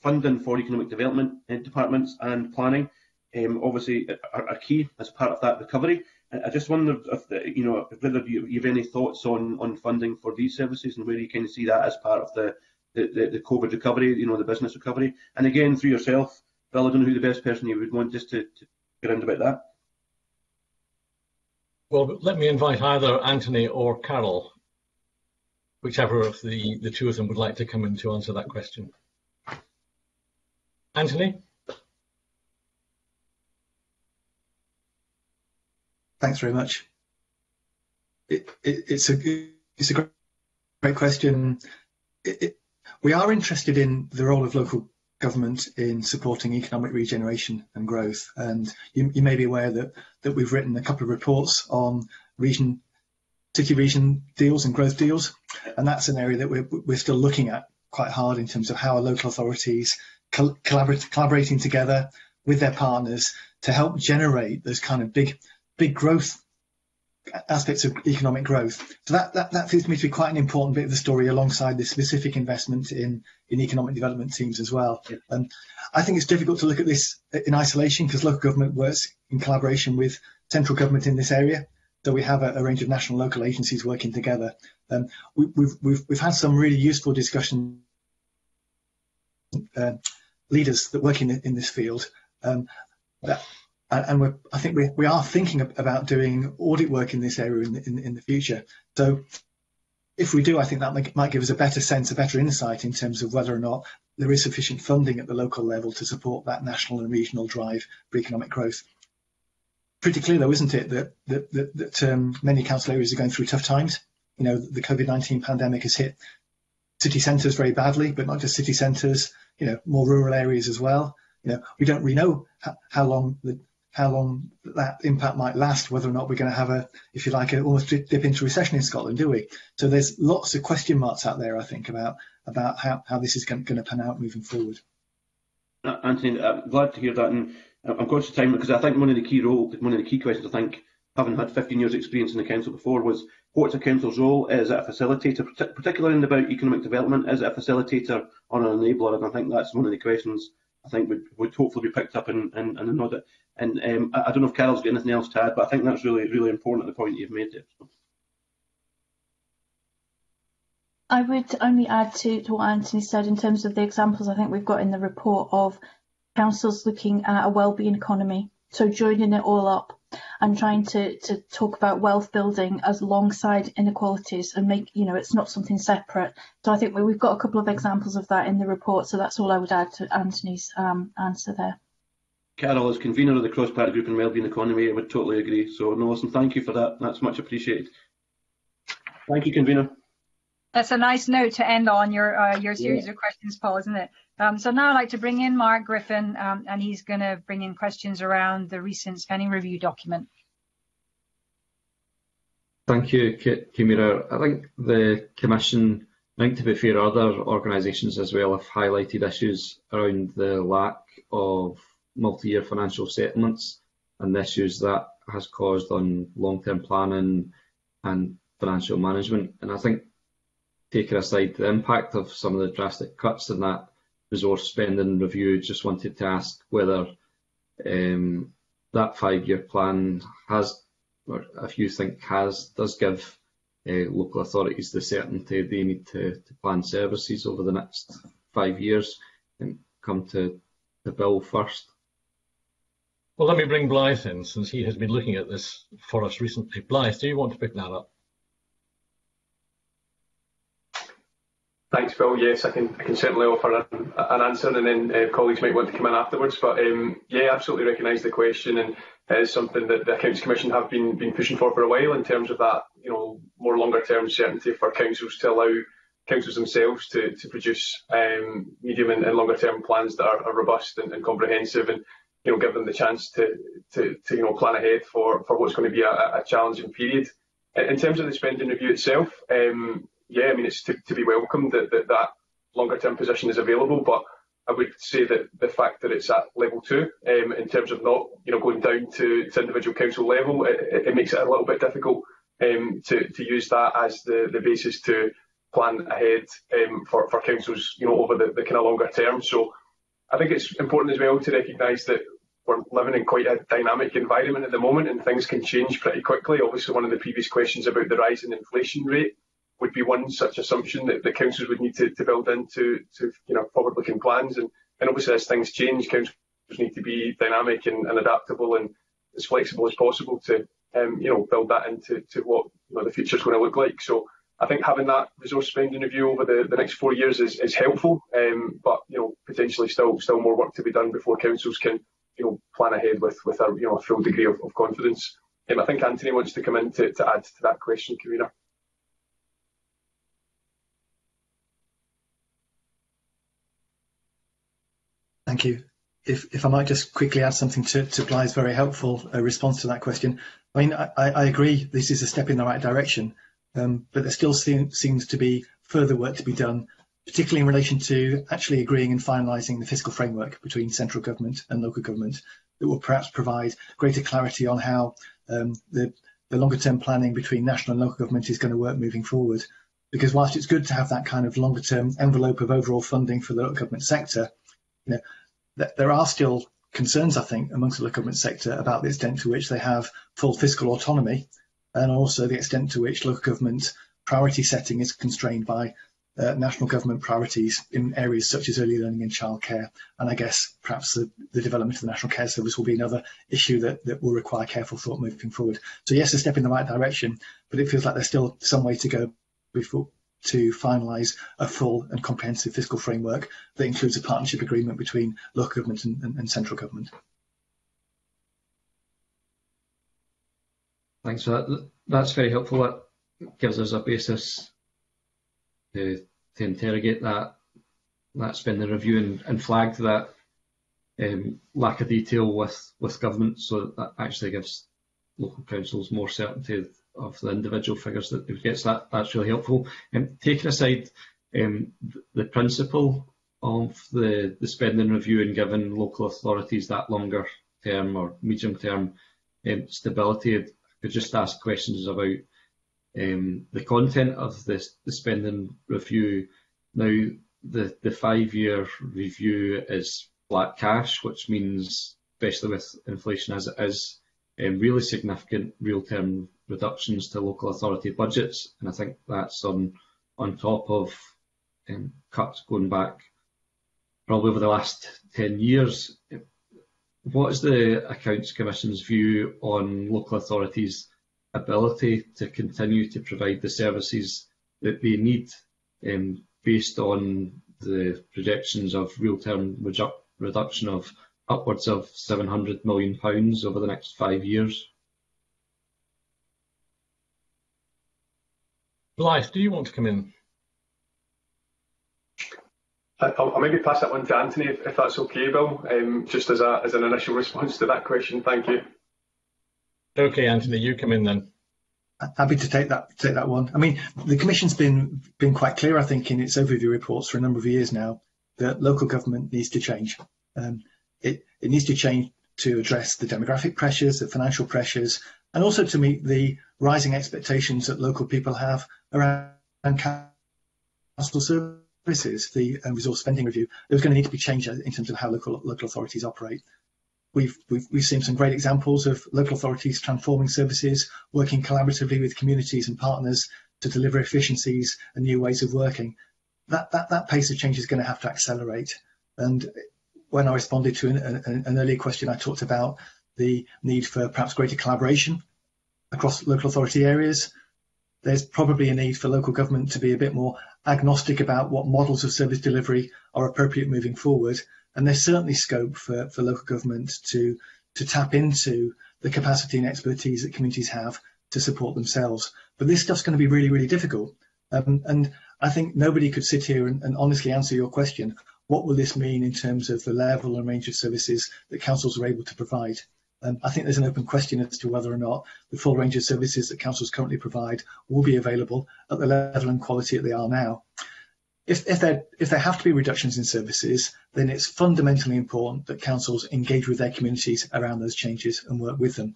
[SPEAKER 11] funding for economic development departments and planning. Um, obviously, are, are, key as part of that recovery. I just wonder if you know whether you, you have any thoughts on on funding for these services and where you kind of see that as part of the the, the, the COVID recovery, you know, the business recovery. And again, through yourself, Bill, I don't know who the best person you would want just to, to get around about that.
[SPEAKER 2] Well, let me invite either Anthony or Carol, whichever of the, the two of them would like to come in to answer that question. Anthony?
[SPEAKER 3] Thanks very much. It, it, it's a it's a great, great question. It, it, we are interested in the role of local government in supporting economic regeneration and growth. And you, you, may be aware that, that we've written a couple of reports on region, city region deals and growth deals. And that's an area that we're, we're still looking at quite hard in terms of how are local authorities collaborating together with their partners to help generate those kind of big, big growth aspects of economic growth. So that, that, that feels to me to be quite an important bit of the story alongside the specific investment in, in economic development teams as well. Yeah. Um, I think it's difficult to look at this in isolation because local government works in collaboration with central government in this area. So we have a, a range of national and local agencies working together. Um, we, we've, we've, we've had some really useful discussion uh, leaders that work in, in this field um, that and we're, I think we, we are thinking about doing audit work in this area in, the, in, in the future. So if we do, I think that might, give us a better sense, a better insight in terms of whether or not there is sufficient funding at the local level to support that national and regional drive for economic growth. Pretty clear, though, isn't it, that that, that, that um, many council areas are going through tough times. You know, the COVID-19 pandemic has hit city centres very badly, but not just city centres. You know, more rural areas as well. You know, we don't really know how long the how long that impact might last, whether or not we're going to have a, if you like, a almost dip into recession in Scotland, do we? So there's lots of question marks out there, I think, about about how, how this is going, going to pan out moving forward.
[SPEAKER 11] Uh, Anthony, I'm glad to hear that, and I'm conscious of time because I think one of the key role, one of the key questions, I think, having had 15 years' experience in the council before, was what's a council's role? Is it a facilitator, particularly in about economic development? Is it a facilitator or an enabler? And I think that's one of the questions I think would, would hopefully be picked up in, in, in an audit. And um, I, I, don't know if Carol's got anything else to add, but I think that's really, really important at the point you've made there.
[SPEAKER 4] I would only add to, to what Anthony said in terms of the examples I think we've got in the report of councils looking at a wellbeing economy. So joining it all up and trying to, to talk about wealth building as alongside inequalities and make, you know, it's not something separate. So I think we've got a couple of examples of that in the report. So that's all I would add to Anthony's um, answer there.
[SPEAKER 11] Carol, as convener of the cross-party group in wellbeing economy, I would totally agree. So, no, listen, thank you for that. That's much appreciated. Thank you, convener.
[SPEAKER 1] That's a nice note to end on your uh, your series yeah. of questions, Paul, isn't it? Um, so now I'd like to bring in Mark Griffin, um, and he's going to bring in questions around the recent spending review document.
[SPEAKER 8] Thank you, Kimira. I think the Commission, I think to be fair, other organisations as well have highlighted issues around the lack of multi-year financial settlements and the issues that has caused on long-term planning and financial management. And I think taking aside the impact of some of the drastic cuts in that resource spending review, just wanted to ask whether um, that five-year plan has, or if you think has, does give uh, local authorities the certainty they need to, plan services over the next five years and come to the bill first.
[SPEAKER 2] Well, let me bring Blythe in since he has been looking at this for us recently. Blythe, do you want to pick that up?
[SPEAKER 10] Thanks, Phil. Yes, I can I can certainly offer an, an answer, and then uh, colleagues might want to come in afterwards. But um, yeah, absolutely recognise the question, and it is something that the Accounts Commission have been been pushing for for a while in terms of that, you know, more longer term certainty for councils to allow councils themselves to to produce um, medium and, and longer term plans that are, are robust and, and, comprehensive, and you know, give them the chance to to, to you know plan ahead for for what's going to be a, a challenging period. In terms of the spending review itself, um, yeah, I mean, it's to, to be welcomed that, that that longer term position is available, but I would say that the fact that it's at level two, um, in terms of not, you know, going down to, to individual council level, it, it, makes it a little bit difficult um, to, to use that as the, the basis to plan ahead um, for, for councils, you know, over the, the kind of longer term. So I think it's important as well to recognise that we're living in quite a dynamic environment at the moment and things can change pretty quickly. Obviously, one of the previous questions about the rise in inflation rate would be one such assumption that the councils would need to, to build into to you know forward-looking plans. And, and obviously, as things change, councils need to be dynamic and, and adaptable and as flexible as possible to um, you know build that into to what you know, the future is going to look like. So I think having that resource spending review over the, the next four years is, is helpful, um, but you know potentially still still more work to be done before councils can you know plan ahead with with a you know a full degree of, of confidence. Um, I think Anthony wants to come in to, to add to that question, Karina.
[SPEAKER 3] Thank you. If, if I might just quickly add something to, to Blythe's very helpful uh, response to that question. I mean, I, I agree this is a step in the right direction, um, but there still seem, seems to be further work to be done, particularly in relation to actually agreeing and finalising the fiscal framework between central government and local government that will perhaps provide greater clarity on how um, the, the longer term planning between national and local government is going to work moving forward. Because whilst it's good to have that kind of longer term envelope of overall funding for the local government sector, you know, th there are still concerns, I think, amongst the local government sector about the extent to which they have full fiscal autonomy and also the extent to which local government priority setting is constrained by uh, national government priorities in areas such as early learning and childcare. And I guess perhaps the, the, development of the National Care Service will be another issue that, that will require careful thought moving forward. So yes, a step in the right direction, but it feels like there's still some way to go before to finalise a full and comprehensive fiscal framework that includes a partnership agreement between local government and, and, and central government.
[SPEAKER 8] Thanks for that. That's very helpful. That gives us a basis to, to interrogate that that spending review and, and flag that um, lack of detail with, with government so that actually gives local councils more certainty of the individual figures that they would get. So that, that's really helpful. And um, taking aside um, the principle of the, the spending review and giving local authorities that longer term or medium term um, stability, I could just ask questions about um, the content of this, the spending review. Now, the, the five-year review is flat cash, which means, especially with inflation as it is, um, really significant real-term reductions to local authority budgets, and I think that's on on top of um, cuts going back probably over the last 10 years. What is the Accounts Commission's view on local authorities' ability to continue to provide the services that they need um, based on the projections of real-term redu reduction of upwards of £700 million over the next five years?
[SPEAKER 2] Blythe, do you want to come in?
[SPEAKER 10] I'll, I'll maybe pass that one to Anthony if, if that's okay, Bill, um, just as, a, as an initial response to that question. Thank you.
[SPEAKER 2] Okay, Anthony, you come in then.
[SPEAKER 3] Happy to take that take that one. I mean, the Commission's been been quite clear, I think, in its overview reports for a number of years now that local government needs to change. Um, it, it needs to change to address the demographic pressures, the financial pressures, and also to meet the rising expectations that local people have around council services. The um, resource spending review, there was going to need to be change in terms of how local local authorities operate. We've, we've, we've seen some great examples of local authorities transforming services, working collaboratively with communities and partners to deliver efficiencies and new ways of working. That, that, that pace of change is going to have to accelerate. And when I responded to an, an, an earlier question, I talked about the need for perhaps greater collaboration across local authority areas. There's probably a need for local government to be a bit more agnostic about what models of service delivery are appropriate moving forward. And there's certainly scope for, for local government to, to tap into the capacity and expertise that communities have to support themselves. But this stuff's going to be really, really difficult. Um, and I think nobody could sit here and, and honestly answer your question. What will this mean in terms of the level and range of services that councils are able to provide? Um, I think there's an open question as to whether or not the full range of services that councils currently provide will be available at the level and quality that they are now. If, if, there, if there have to be reductions in services, then it's fundamentally important that councils engage with their communities around those changes and work with them.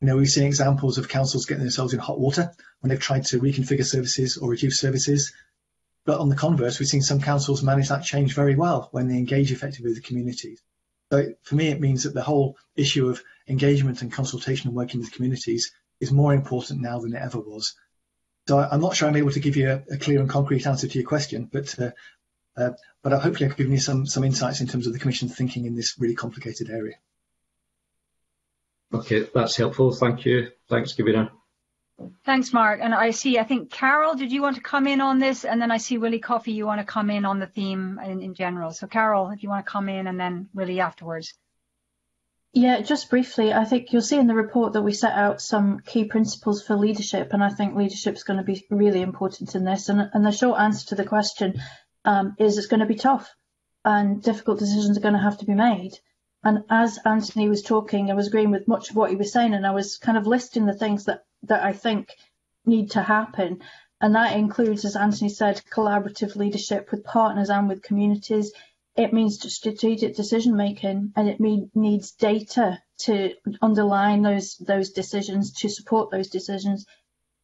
[SPEAKER 3] You know, we've seen examples of councils getting themselves in hot water when they've tried to reconfigure services or reduce services. But on the converse, we've seen some councils manage that change very well when they engage effectively with the communities. So for me, it means that the whole issue of engagement and consultation and working with communities is more important now than it ever was. So I'm not sure I'm able to give you a, a clear and concrete answer to your question, but uh, uh, but hopefully I've given you some some insights in terms of the Commission's thinking in this really complicated area.
[SPEAKER 8] Okay, that's helpful. Thank you. Thanks, Kavina.
[SPEAKER 1] Thanks, Mark. And I see, I think, Carol, did you want to come in on this? And then I see Willie Coffey, you want to come in on the theme in, general. So Carol, if you want to come in and then Willie afterwards.
[SPEAKER 4] Yeah, just briefly, I think you'll see in the report that we set out some key principles for leadership, and I think leadership is going to be really important in this. And, and the short answer to the question um, is it's going to be tough. and difficult decisions are going to have to be made. And as Anthony was talking, I was agreeing with much of what he was saying, and I was kind of listing the things that, that I think need to happen. And that includes, as Anthony said, collaborative leadership with partners and with communities. It means strategic decision making, and it mean, needs data to underline those those decisions, to support those decisions.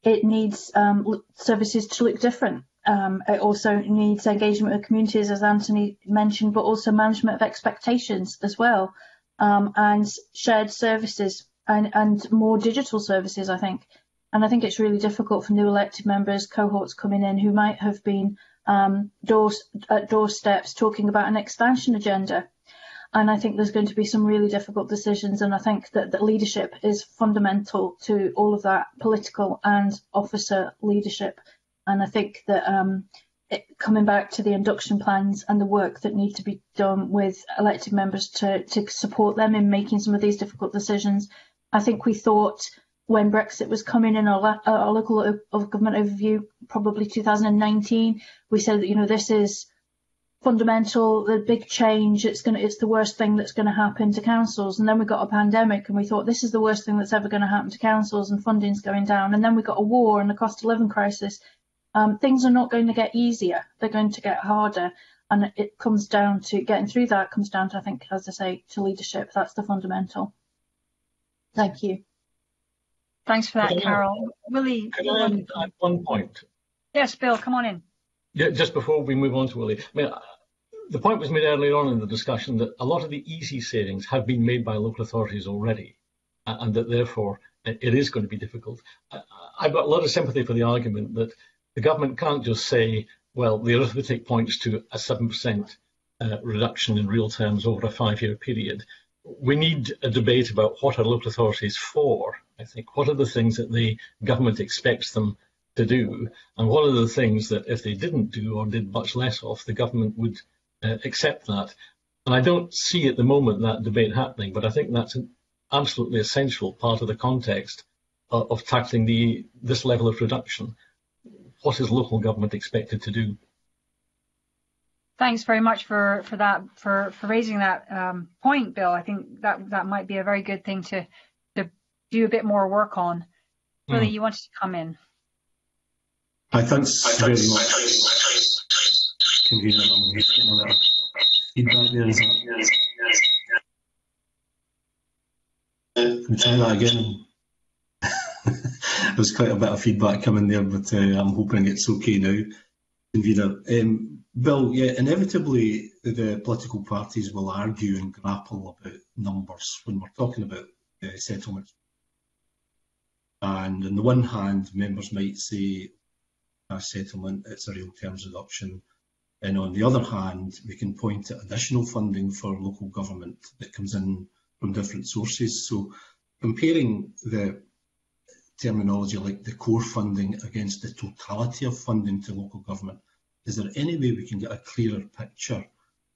[SPEAKER 4] It needs um, services to look different. Um, it also needs engagement with communities, as Anthony mentioned, but also management of expectations as well, um, and shared services and, and more digital services, I think. And I think it's really difficult for new elected members, cohorts coming in who might have been um, at doorsteps talking about an expansion agenda. And I think there's going to be some really difficult decisions. And I think that, that leadership is fundamental to all of that political and officer leadership. And I think that um, it, coming back to the induction plans and the work that need to be done with elected members to, to support them in making some of these difficult decisions. I think we thought when Brexit was coming in our local government overview, probably 2019, we said that, you know, this is fundamental, the big change, it's going it's the worst thing that's going to happen to councils. And then we got a pandemic and we thought this is the worst thing that's ever going to happen to councils and funding's going down. And then we got a war and a cost of living crisis. Um, things are not going to get easier. They're going to get harder. And it comes down to getting through that comes down to, I think, as I say, to leadership. That's the fundamental. Thank you.
[SPEAKER 1] Thanks for that, Carol. Willie.
[SPEAKER 2] Could I add one point?
[SPEAKER 1] Yes, Bill, come on in.
[SPEAKER 2] Yeah, just before we move on to Willie. I mean, the point was made earlier on in the discussion that a lot of the easy savings have been made by local authorities already, and that therefore it is going to be difficult. I've got a lot of sympathy for the argument that the government can't just say, well, the arithmetic points to a 7% uh, reduction in real terms over a five-year period we need a debate about what are local authorities for. I think what are the things that the government expects them to do, and what are the things that if they didn't do or did much less of, the government would uh, accept that. And I don't see at the moment that debate happening, but I think that's an absolutely essential part of the context of, of tackling the this level of reduction. What is local government expected to do?
[SPEAKER 1] Thanks very much for, for that for, for raising that um, point, Bill. I think that that might be a very good thing to to do a bit more work on. Really, mm. you wanted to come in.
[SPEAKER 6] Hi, thanks very much. I'm just getting a little feedback there. Is that? Can we try that again? There's quite a bit of feedback coming there, but uh, I'm hoping it's okay now. Um, Bill, yeah, inevitably the political parties will argue and grapple about numbers when we're talking about uh, settlements. And on the one hand, members might say a settlement, it's a real terms reduction. And on the other hand, we can point to additional funding for local government that comes in from different sources. So comparing the terminology like the core funding against the totality of funding to local government is there any way we can get a clearer picture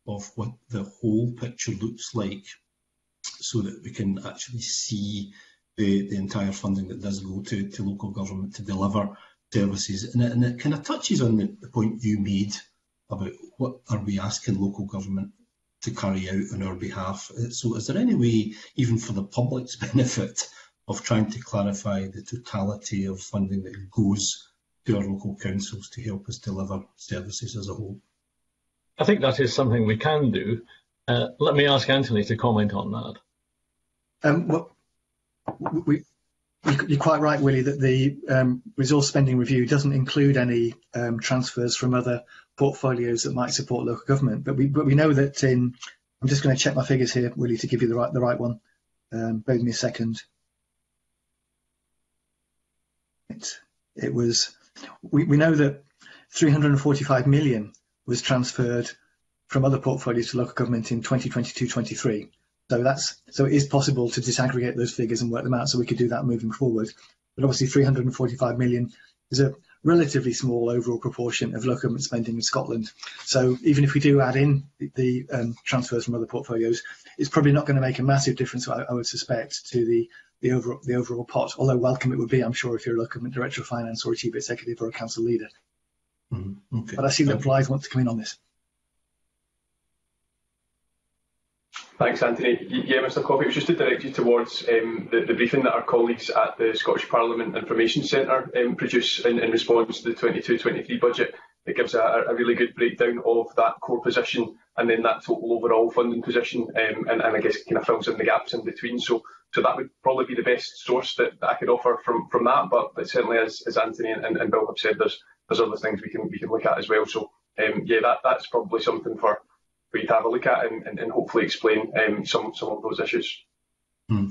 [SPEAKER 6] of what the whole picture looks like so that we can actually see the, the entire funding that does go to, to local government to deliver services? And it, and it kind of touches on the, the point you made about what are we asking local government to carry out on our behalf. So is there any way, even for the public's benefit, of trying to clarify the totality of funding that goes to our local councils to help us deliver services as a whole.
[SPEAKER 2] I think that is something we can do. Uh, let me ask Anthony to comment on that.
[SPEAKER 3] Um, well, we, you're quite right, Willie, that the um, resource spending review doesn't include any um, transfers from other portfolios that might support local government. But we, but we know that in, I'm just going to check my figures here, Willie, to give you the right, the right one. Um, bear with me a second. It, it was we, we know that 345 million was transferred from other portfolios to local government in 2022-23. So that's so it is possible to disaggregate those figures and work them out. So we could do that moving forward. But obviously, 345 million is a relatively small overall proportion of local government spending in Scotland. So even if we do add in the, um, transfers from other portfolios, it's probably not going to make a massive difference, I, I would suspect, to the the overall the overall pot. Although welcome it would be, I'm sure, if you're a local director of finance or a chief executive or a council leader.
[SPEAKER 6] Mm, okay.
[SPEAKER 3] But I see that Blythe wants to come in on this.
[SPEAKER 10] Thanks, Anthony. Yeah, Mr Coffey, it was just to direct you towards um, the, the, briefing that our colleagues at the Scottish Parliament Information Centre um, produce in, in, response to the 22-23 budget. It gives a, a, really good breakdown of that core position and then that total overall funding position, um, and, and, I guess kind of fills in the gaps in between. So, so that would probably be the best source that, that I could offer from from that. But, but certainly, as, as Anthony and, and, Bill have said, there's there's other things we can we can look at as well. So, um, yeah, that that's probably something for for you to have a look at and, and, and hopefully explain um, some some of those issues.
[SPEAKER 6] Hmm.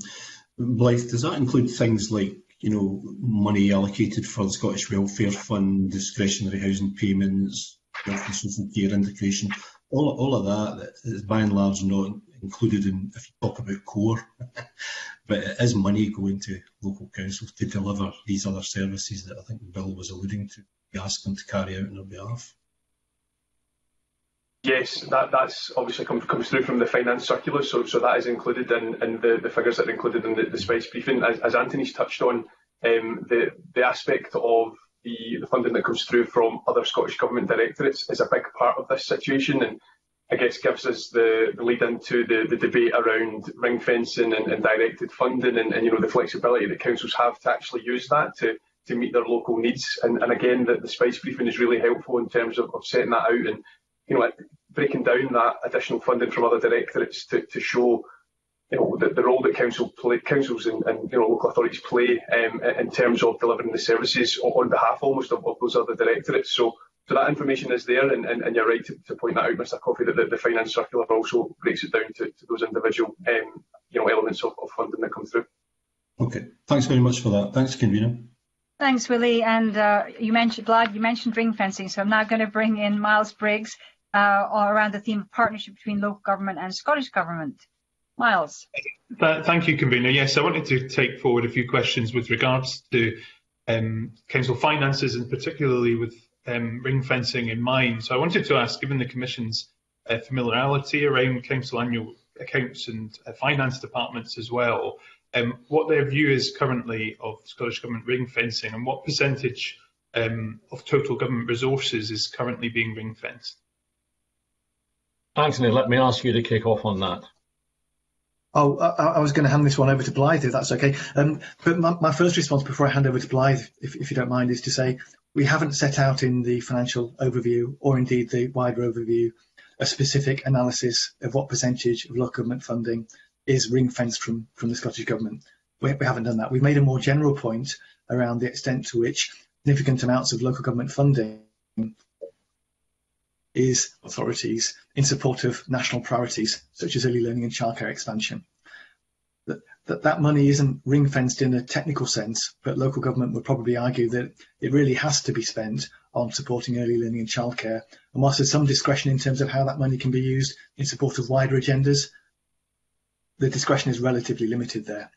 [SPEAKER 6] Blythe, does that include things like you know money allocated for the Scottish Welfare Fund, discretionary housing payments, social care integration, all all of that is by and large not included in if you talk about core, but it is money going to local councils to deliver these other services that I think Bill was alluding to. We ask them to carry out on their behalf.
[SPEAKER 10] Yes, that, that's obviously come, comes through from the finance circular, so, so that is included in, in the, the figures that are included in the, the Spice briefing. As, as Anthony's touched on, um, the, the aspect of the, the funding that comes through from other Scottish Government directorates is a big part of this situation and I guess gives us the, the lead into the, the debate around ring fencing and, and directed funding and, and, you know the flexibility that councils have to actually use that to, to meet their local needs. And, and again, the, the Spice briefing is really helpful in terms of, of setting that out and you know, breaking down that additional funding from other directorates to, to show you know, the, the role that council play, councils and, and you know, local authorities play um, in terms of delivering the services on behalf almost of, of those other directorates. So, so that information is there, and, and, and you're right to, to point that out, Mr. Coffey, that the, the finance circular also breaks it down to, to those individual um, you know, elements of, of funding that come through.
[SPEAKER 6] Okay, thanks very much for that. Thanks, convener.
[SPEAKER 1] Thanks, Willie. And uh, you mentioned, Glad, you mentioned ring fencing, so I'm now going to bring in Miles Briggs uh, around the theme of partnership between local government and Scottish government. Miles.
[SPEAKER 12] Thank you, convener. Yes, I wanted to take forward a few questions with regards to um, council finances and particularly with um, ring fencing in mind. So I wanted to ask, given the Commission's uh, familiarity around council annual accounts and uh, finance departments as well, um, what their view is currently of Scottish Government ring fencing and what percentage um, of total government resources is currently being ring fenced.
[SPEAKER 2] Anthony, let me ask you to kick off on that.
[SPEAKER 3] Oh, I, I was going to hand this one over to Blythe, if that's okay. Um, but my, my, first response before I hand over to Blythe, if, if, you don't mind, is to say we haven't set out in the financial overview, or indeed the wider overview, a specific analysis of what percentage of local government funding is ring fenced from, from the Scottish Government. We, we haven't done that. We've made a more general point around the extent to which significant amounts of local government funding is authorities in support of national priorities such as early learning and childcare expansion. That, that, money isn't ring fenced in a technical sense, but local government would probably argue that it really has to be spent on supporting early learning and childcare. And whilst there's some discretion in terms of how that money can be used in support of wider agendas, the discretion is relatively limited there.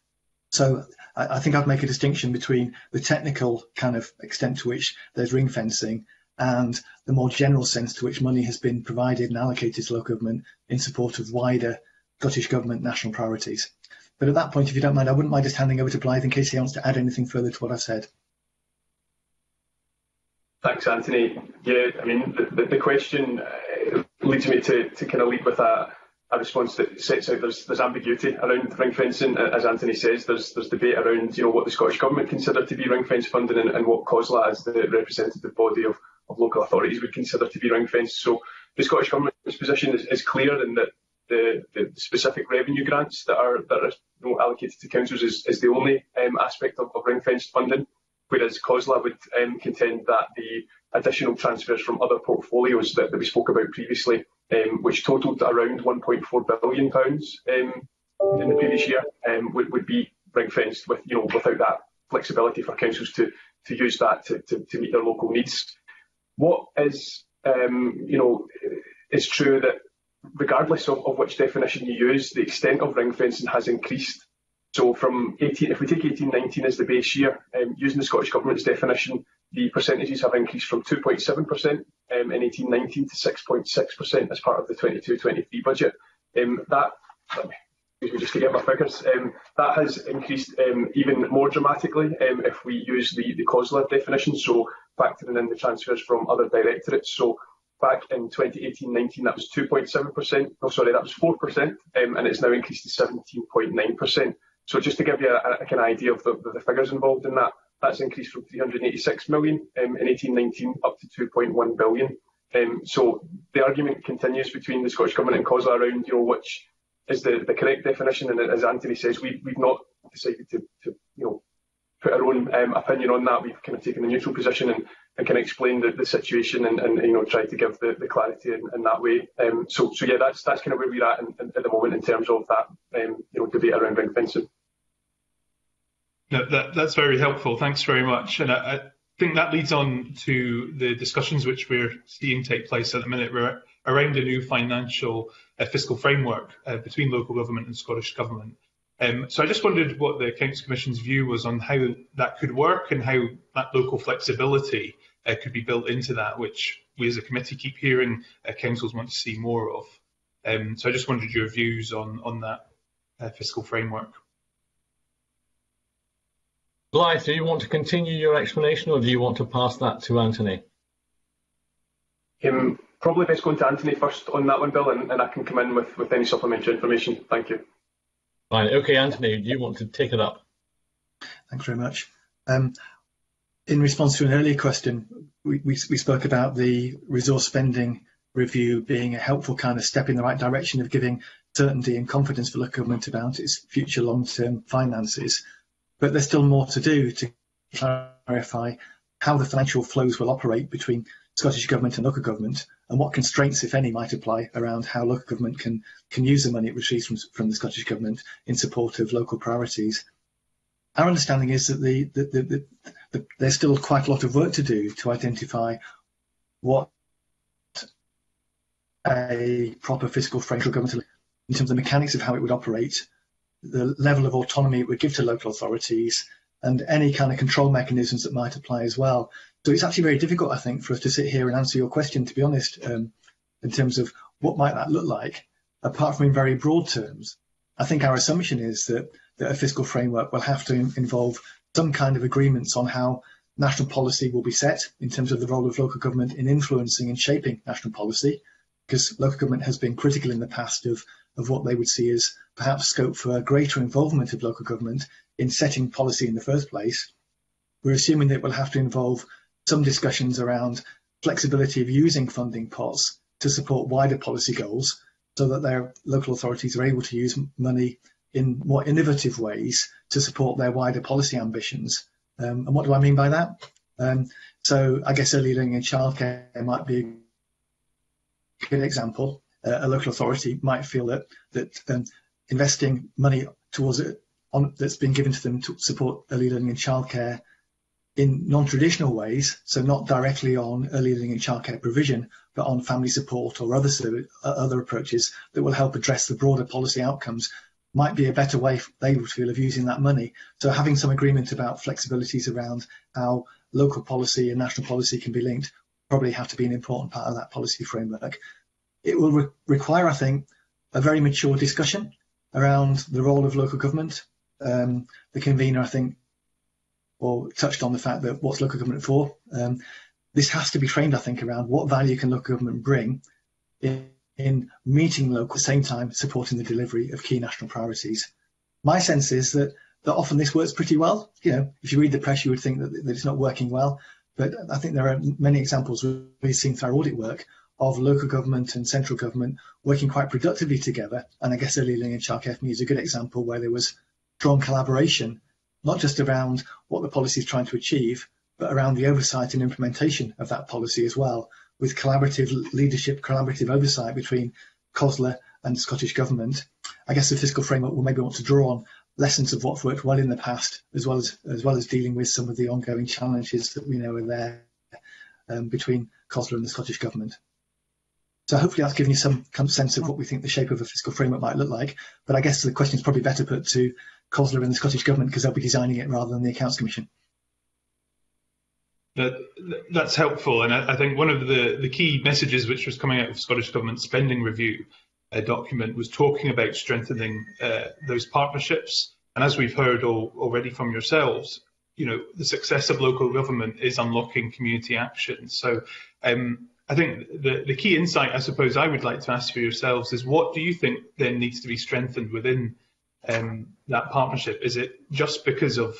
[SPEAKER 3] So I, I think I'd make a distinction between the technical kind of extent to which there's ring fencing and the more general sense to which money has been provided and allocated to local government in support of wider Scottish Government national priorities. But at that point, if you don't mind, I wouldn't mind just handing over to Blythe in case he wants to add anything further to what I've said.
[SPEAKER 10] Thanks, Anthony. Yeah, I mean, the, the, question uh, leads me to, to kind of lead with a, a response that sets out there's, there's ambiguity around ring fencing. As Anthony says, there's there's debate around you know what the Scottish Government consider to be ring fence funding and, and what COSLA as the representative body of of local authorities would consider to be ring fenced. So the Scottish Government's position is, is clear in that the, the, specific revenue grants that are that are you know, allocated to councils is, is the only um, aspect of, of ring fenced funding, whereas COSLA would um, contend that the additional transfers from other portfolios that, that we spoke about previously, um, which totalled around 1.4 billion pounds um, in the previous year, um, would, would be ring fenced with you know without that flexibility for councils to to use that to, to, to meet their local needs. What is, um, you know, it's true that regardless of, of which definition you use, the extent of ring fencing has increased. So from 18, if we take 1819 as the base year, um, using the Scottish Government's definition, the percentages have increased from 2.7% um, in 1819 to 6.6% as part of the 22-23 budget. Um, that, just to get my figures, um, that has increased um, even more dramatically um, if we use the, the COSLA definition. So factoring in the transfers from other directorates. So back in 2018-19 that was 2.7%. Oh, sorry, that was 4%, um, and it's now increased to 17.9%. So just to give you a, a of idea of the, the, figures involved in that, that's increased from 386 million um, in 18-19 up to 2.1 billion. Um, so the argument continues between the Scottish Government and COSLA around, you know, which is the, the correct definition. And as Anthony says, we, we've not decided to, to you know, put our own um, opinion on that. We've kind of taken a neutral position and, and can explain the, the situation and, and, you know try to give the, the clarity in, in that way. Um, so so yeah, that's that's kind of where we're at in, in, at the moment in terms of that um, you know debate around ring fencing.
[SPEAKER 12] No, that, that's very helpful. Thanks very much. And I, I, think that leads on to the discussions which we're seeing take place at the minute around a new financial uh, fiscal framework uh, between local government and Scottish Government. Um, so I just wondered what the Accounts Commission's view was on how that could work and how that local flexibility uh, could be built into that, which we as a committee keep hearing uh, councils want to see more of. Um, so I just wondered your views on, on that uh, fiscal framework.
[SPEAKER 2] Blythe, do you want to continue your explanation or do you want to pass that to Anthony?
[SPEAKER 10] Um, probably best going to Anthony first on that one, Bill, and, and I can come in with, with any supplementary information. Thank you.
[SPEAKER 2] Fine. Okay, Anthony, do you want to take it up?
[SPEAKER 3] Thanks very much. Um, in response to an earlier question, we, we, we, spoke about the resource spending review being a helpful kind of step in the right direction of giving certainty and confidence for the government about its future long-term finances. But there's still more to do to clarify how the financial flows will operate between Scottish Government and local government and what constraints, if any, might apply around how local government can, can use the money it receives from, from the Scottish Government in support of local priorities. Our understanding is that the, the, the, the, there's still quite a lot of work to do to identify what a proper fiscal framework government in terms of the mechanics of how it would operate, the level of autonomy it would give to local authorities, and any kind of control mechanisms that might apply as well. So it's actually very difficult, I think, for us to sit here and answer your question, to be honest, um, in terms of what might that look like, apart from in very broad terms. I think our assumption is that, that a fiscal framework will have to involve some kind of agreements on how national policy will be set in terms of the role of local government in influencing and shaping national policy, because local government has been critical in the past of, of what they would see as perhaps scope for a greater involvement of local government in setting policy in the first place. We're assuming that it will have to involve some discussions around flexibility of using funding pots to support wider policy goals so that their local authorities are able to use money in more innovative ways to support their wider policy ambitions. Um, and what do I mean by that? Um, so I guess early learning and childcare might be a good example. Uh, a local authority might feel that that um, investing money towards it on, that's been given to them to support early learning and childcare in non-traditional ways, so not directly on early learning and childcare provision, but on family support or other other approaches that will help address the broader policy outcomes might be a better way they would feel of using that money. So having some agreement about flexibilities around how local policy and national policy can be linked probably have to be an important part of that policy framework. It will re require, I think, a very mature discussion around the role of local government. Um, the convener, I think, or touched on the fact that what's local government for. Um, this has to be framed, I think, around what value can local government bring in, in meeting local at the same time supporting the delivery of key national priorities. My sense is that that often this works pretty well. You know, if you read the press, you would think that, that it's not working well. But I think there are many examples we've seen through our audit work of local government and central government working quite productively together. And I guess early learning and childcare for is a good example where there was strong collaboration not just around what the policy is trying to achieve, but around the oversight and implementation of that policy as well, with collaborative leadership, collaborative oversight between COSLA and Scottish Government. I guess the fiscal framework will maybe want to draw on lessons of what's worked well in the past, as well as as well as dealing with some of the ongoing challenges that we know are there um, between COSLA and the Scottish Government. So hopefully that's given you some, some sense of what we think the shape of a fiscal framework might look like. But I guess the question is probably better put to COSLA and the Scottish Government because they'll be designing it rather than the Accounts Commission.
[SPEAKER 12] That, that's helpful, and I, I, think one of the, the key messages which was coming out of Scottish Government spending review uh, document was talking about strengthening uh, those partnerships. And as we've heard all, already from yourselves, you know, the success of local government is unlocking community action. So um, I think the, the key insight I suppose I would like to ask for yourselves is what do you think then needs to be strengthened within um, that partnership? Is it just because of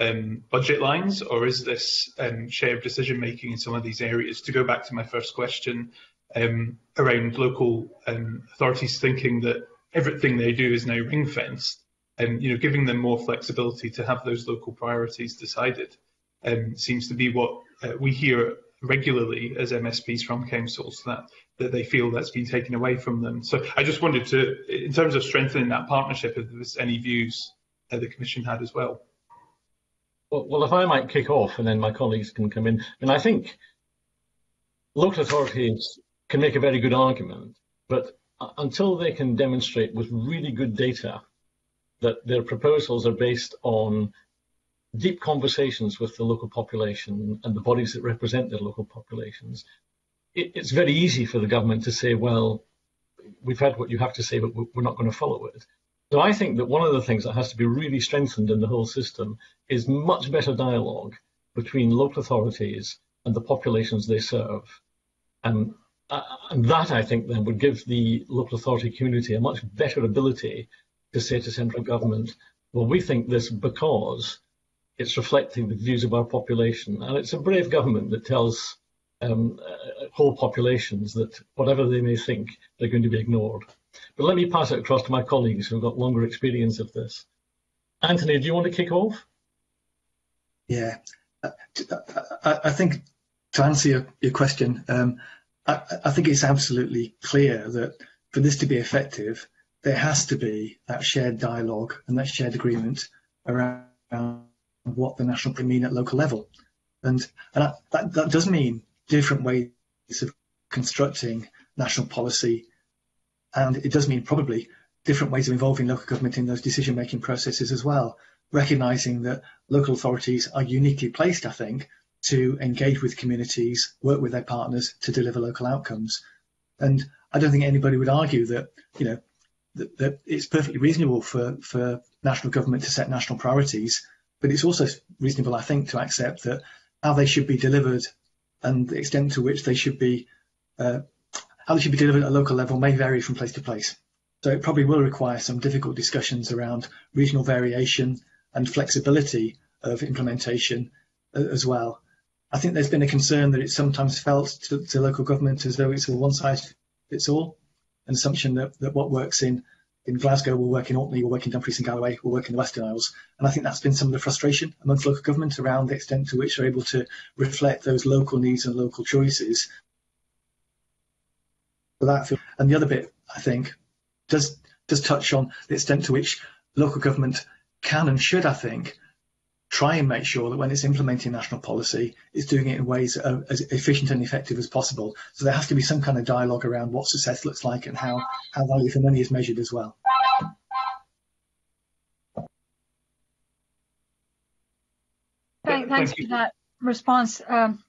[SPEAKER 12] um, budget lines or is this um, shared decision making in some of these areas? To go back to my first question um, around local um, authorities thinking that everything they do is now ring fenced and you know giving them more flexibility to have those local priorities decided um, seems to be what uh, we hear regularly as MSPs from councils that that they feel that's been taken away from them. So I just wanted to, in terms of strengthening that partnership, if there's any views uh, the Commission had as well.
[SPEAKER 2] Well. Well, if I might kick off and then my colleagues can come in. And I think local authorities can make a very good argument, but until they can demonstrate with really good data that their proposals are based on deep conversations with the local population and the bodies that represent their local populations, it, it's very easy for the government to say, well, we've had what you have to say, but we're not going to follow it. So I think that one of the things that has to be really strengthened in the whole system is much better dialogue between local authorities and the populations they serve. And, uh, and that, I think, then would give the local authority community a much better ability to say to central government, well, we think this because it's reflecting the views of our population. And it's a brave government that tells um, uh, whole populations that whatever they may think, they're going to be ignored. But let me pass it across to my colleagues who've got longer experience of this. Anthony, do you want to kick off?
[SPEAKER 3] Yeah, I, I think to answer your, question, um, I, I think it's absolutely clear that for this to be effective, there has to be that shared dialogue and that shared agreement around what the national can mean at local level. And, and that, that does mean different ways of constructing national policy. And it does mean probably different ways of involving local government in those decision making processes as well, recognizing that local authorities are uniquely placed, I think, to engage with communities, work with their partners to deliver local outcomes. And I don't think anybody would argue that, you know, that, that it's perfectly reasonable for, for national government to set national priorities but it's also reasonable, I think, to accept that how they should be delivered and the extent to which they should be uh, how they should be delivered at local level may vary from place to place. So it probably will require some difficult discussions around regional variation and flexibility of implementation uh, as well. I think there's been a concern that it's sometimes felt to, to local government as though it's a one size fits all, an assumption that, that what works in in Glasgow, we'll work in Orkney, we'll work in Dumfries and Galloway, we'll work in the Western Isles. And I think that's been some of the frustration amongst local government around the extent to which they're able to reflect those local needs and local choices. That, and the other bit, I think, does does touch on the extent to which local government can and should, I think, try and make sure that when it's implementing national policy, it's doing it in ways that as efficient and effective as possible. So there has to be some kind of dialogue around what success looks like and how, how value for money is measured as well.
[SPEAKER 1] Thank, thanks Thank for that response. Um,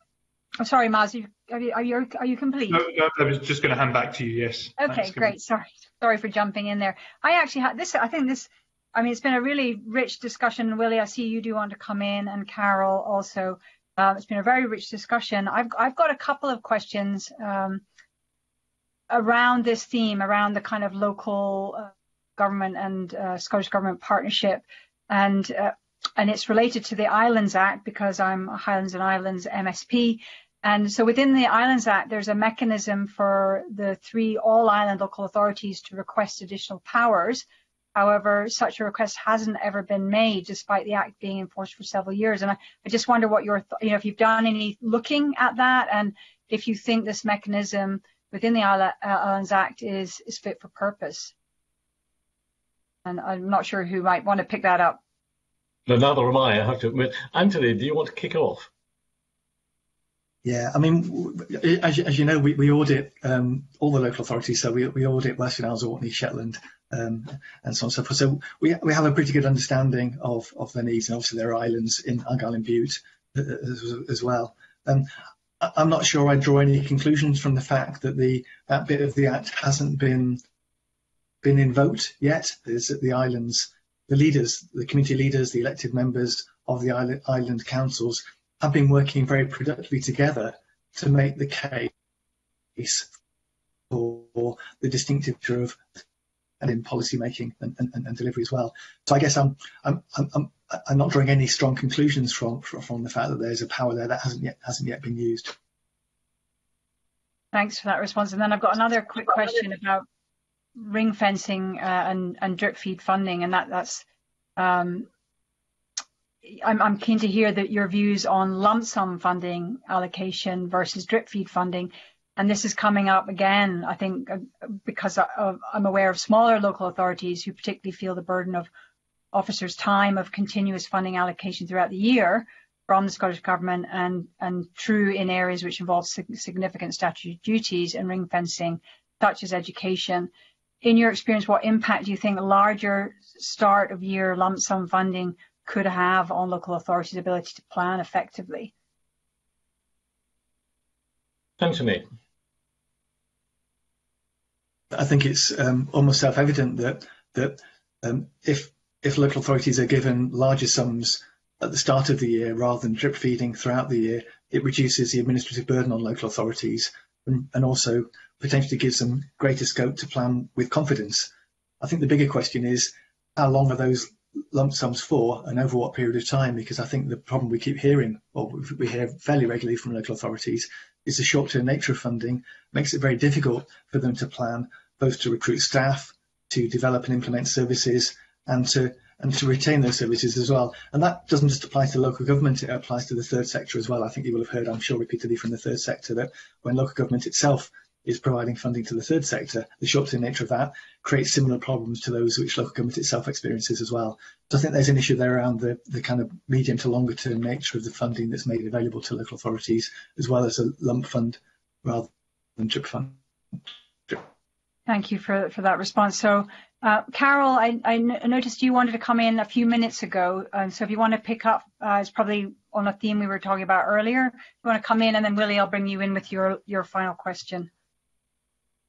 [SPEAKER 1] I'm sorry, Maz, are you, are you, are you complete?
[SPEAKER 12] No, no, I was just going to hand back to you, yes.
[SPEAKER 1] Okay, Thanks, great. Sorry, sorry for jumping in there. I actually had this, I think this I mean, it's been a really rich discussion. Willie, I see you do want to come in, and Carol also. Um, it's been a very rich discussion. I've I've got a couple of questions um, around this theme, around the kind of local uh, government and uh, Scottish government partnership, and uh, and it's related to the Islands Act because I'm a Highlands and Islands MSP. And so within the Islands Act, there's a mechanism for the three all island local authorities to request additional powers However, such a request hasn't ever been made, despite the Act being enforced for several years. And I, I just wonder what your, you know, if you've done any looking at that, and if you think this mechanism within the uh, Islands Act is is fit for purpose. And I'm not sure who might want to pick that up.
[SPEAKER 2] No, neither am I. I have to admit. Anthony, do you want to kick off?
[SPEAKER 3] Yeah, I mean, as, as you know, we, we audit um, all the local authorities. So we, we audit Western Isles, Orkney, Shetland, um, and so on and so forth. So we, we have a pretty good understanding of, of their needs, and obviously there are islands in Argyll and Bute uh, as, as well. Um, I'm not sure I draw any conclusions from the fact that the that bit of the Act hasn't been been invoked yet. Is that the islands, the leaders, the community leaders, the elected members of the island, island councils have been working very productively together to make the case for the distinctive of and in policy making and, and, and, delivery as well. So I guess I'm I'm I'm I'm not drawing any strong conclusions from from the fact that there's a power there that hasn't yet hasn't yet been used.
[SPEAKER 1] Thanks for that response. And then I've got another quick question about ring fencing uh, and and drip feed funding, and that that's um, I'm, I'm keen to hear that your views on lump sum funding allocation versus drip feed funding. And this is coming up again, I think, uh, because I'm aware of smaller local authorities who particularly feel the burden of officers' time of continuous funding allocation throughout the year from the Scottish Government and, and true in areas which involve significant statutory duties and ring fencing, such as education. In your experience, what impact do you think a larger start of year lump sum funding could have on local authorities' ability to plan effectively?
[SPEAKER 2] Anthony.
[SPEAKER 3] I think it's um, almost self-evident that that um, if if local authorities are given larger sums at the start of the year rather than drip feeding throughout the year, it reduces the administrative burden on local authorities and, and also potentially gives them greater scope to plan with confidence. I think the bigger question is how long are those lump sums for and over what period of time? Because I think the problem we keep hearing, or we hear fairly regularly from local authorities, is the short-term nature of funding makes it very difficult for them to plan both to recruit staff, to develop and implement services, and to and to retain those services as well. And that doesn't just apply to local government, it applies to the third sector as well. I think you will have heard, I'm sure, repeatedly from the third sector that when local government itself is providing funding to the third sector, the short-term nature of that creates similar problems to those which local government itself experiences as well. So I think there's an issue there around the, the kind of medium to longer term nature of the funding that's made available to local authorities, as well as a lump fund rather than drip fund.
[SPEAKER 1] Thank you for, for that response. So, uh, Carol, I, I noticed you wanted to come in a few minutes ago. So if you want to pick up, uh, it's probably on a theme we were talking about earlier. You want to come in and then Willie, I'll bring you in with your, your final question.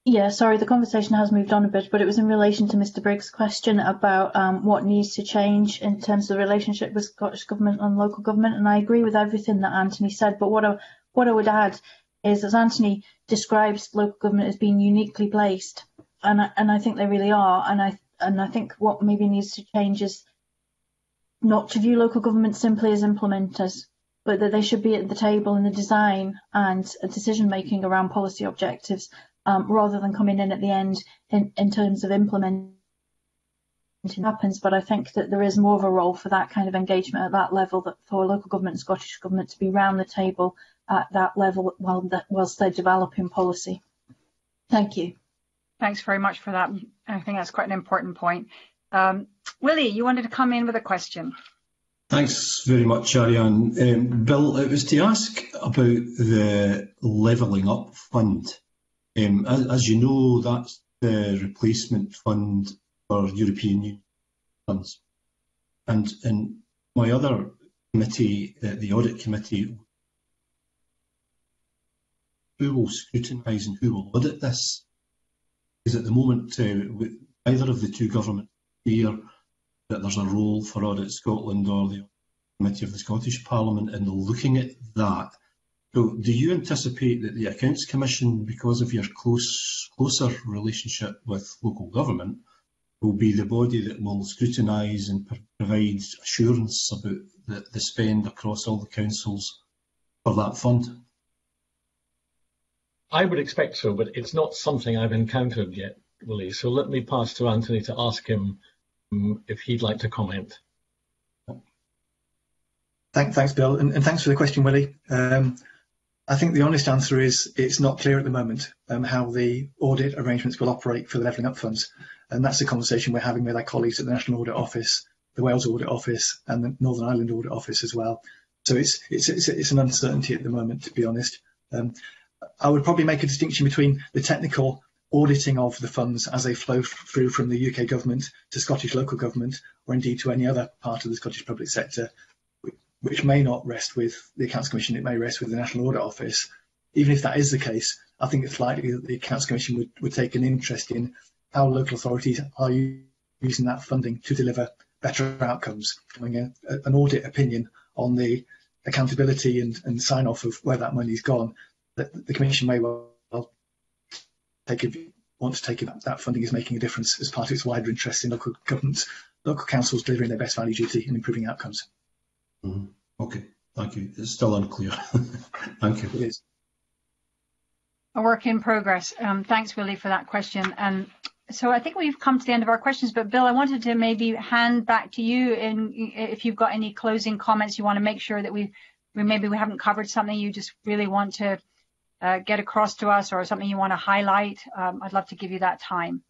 [SPEAKER 4] Yeah, sorry, the conversation has moved on a bit, but it was in relation to Mr Briggs' question about um, what needs to change in terms of the relationship with Scottish Government and local government. And I agree with everything that Anthony said, but what I, what I would add is, as Anthony describes local government as being uniquely placed, and I, and I think they really are. And I and I think what maybe needs to change is not to view local government simply as implementers, but that they should be at the table in the design and decision making around policy objectives um, rather than coming in at the end in, in terms of implementing happens. But I think that there is more of a role for that kind of engagement at that level, that for local government and Scottish government to be round the table at that level while that, whilst they're developing policy. Thank you.
[SPEAKER 1] Thanks very much for that. I think that's quite an important point. Um, Willie, you wanted to come in with a question.
[SPEAKER 6] Thanks very much, Ariane. Um, Bill, it was to ask about the Levelling Up Fund. Um, as, as, you know, that's the replacement fund for European Union funds. And in my other committee, uh, the audit committee, who will scrutinise and who will audit this? Because at the moment, uh, either of the two governments fear that there's a role for Audit Scotland or the Committee of the Scottish Parliament in looking at that so do you anticipate that the Accounts Commission, because of your close, closer relationship with local government, will be the body that will scrutinise and provide assurance about the, the spend across all the councils for that fund?
[SPEAKER 2] I would expect so, but it's not something I've encountered yet, Willie. So let me pass to Anthony to ask him um, if he'd like to comment.
[SPEAKER 3] Thank, thanks, Bill, and, and, thanks for the question, Willie. Um, I think the honest answer is it's not clear at the moment um, how the audit arrangements will operate for the levelling up funds. And that's a conversation we're having with our colleagues at the National Audit Office, the Wales Audit Office and the Northern Ireland Audit Office as well. So it's, it's, it's, it's an uncertainty at the moment, to be honest. Um, I would probably make a distinction between the technical auditing of the funds as they flow through from the UK government to Scottish local government or indeed to any other part of the Scottish public sector which may not rest with the Accounts Commission, it may rest with the National Audit Office. Even if that is the case, I think it's likely that the Accounts Commission would, would take an interest in how local authorities are using that funding to deliver better outcomes. Having a, an audit opinion on the accountability and, and sign off of where that money's gone, the, the Commission may well take a want to take that, that funding is making a difference as part of its wider interest in local governments, local councils delivering their best value duty and improving outcomes.
[SPEAKER 6] Mm -hmm. Okay, thank you. It's still unclear. thank you.
[SPEAKER 3] It is.
[SPEAKER 1] A work in progress. Um, thanks, Willie, for that question. And so I think we've come to the end of our questions, but Bill, I wanted to maybe hand back to you in, if you've got any closing comments you want to make sure that we, we maybe we haven't covered something you just really want to uh, get across to us or something you want to highlight. Um, I'd love to give you that time.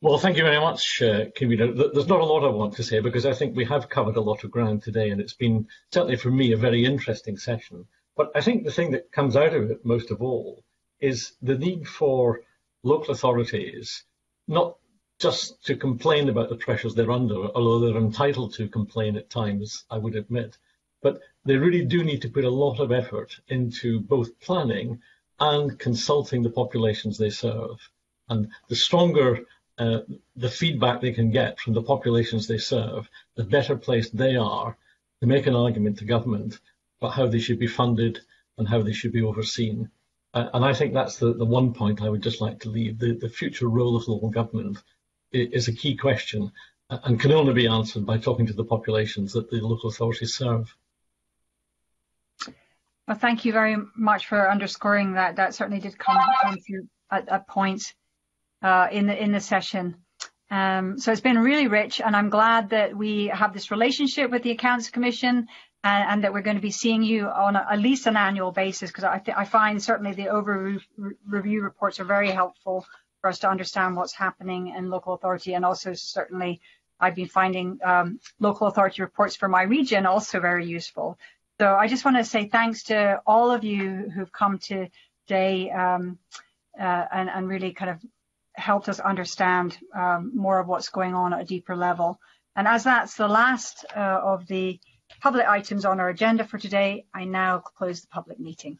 [SPEAKER 2] Well, thank you very much, uh, There's not a lot I want to say because I think we have covered a lot of ground today and it's been, certainly for me, a very interesting session. But I think the thing that comes out of it most of all is the need for local authorities not just to complain about the pressures they're under, although they're entitled to complain at times, I would admit, but they really do need to put a lot of effort into both planning and consulting the populations they serve. And the stronger uh, the feedback they can get from the populations they serve, the better placed they are to make an argument to government about how they should be funded and how they should be overseen. Uh, and I think that's the, the one point I would just like to leave. The, the future role of local government is a key question uh, and can only be answered by talking to the populations that the local authorities serve.
[SPEAKER 1] Well, thank you very much for underscoring that. That certainly did come, come through at, at points uh, in the in the session. Um, so it's been really rich, and I'm glad that we have this relationship with the Accounts Commission and, and that we're going to be seeing you on a, at least an annual basis because I, I find certainly the over review reports are very helpful for us to understand what's happening in local authority and also certainly I've been finding um, local authority reports for my region also very useful. So I just want to say thanks to all of you who've come today um, uh, and, and, really kind of helped us understand um, more of what's going on at a deeper level. And as that's the last uh, of the public items on our agenda for today, I now close the public meeting.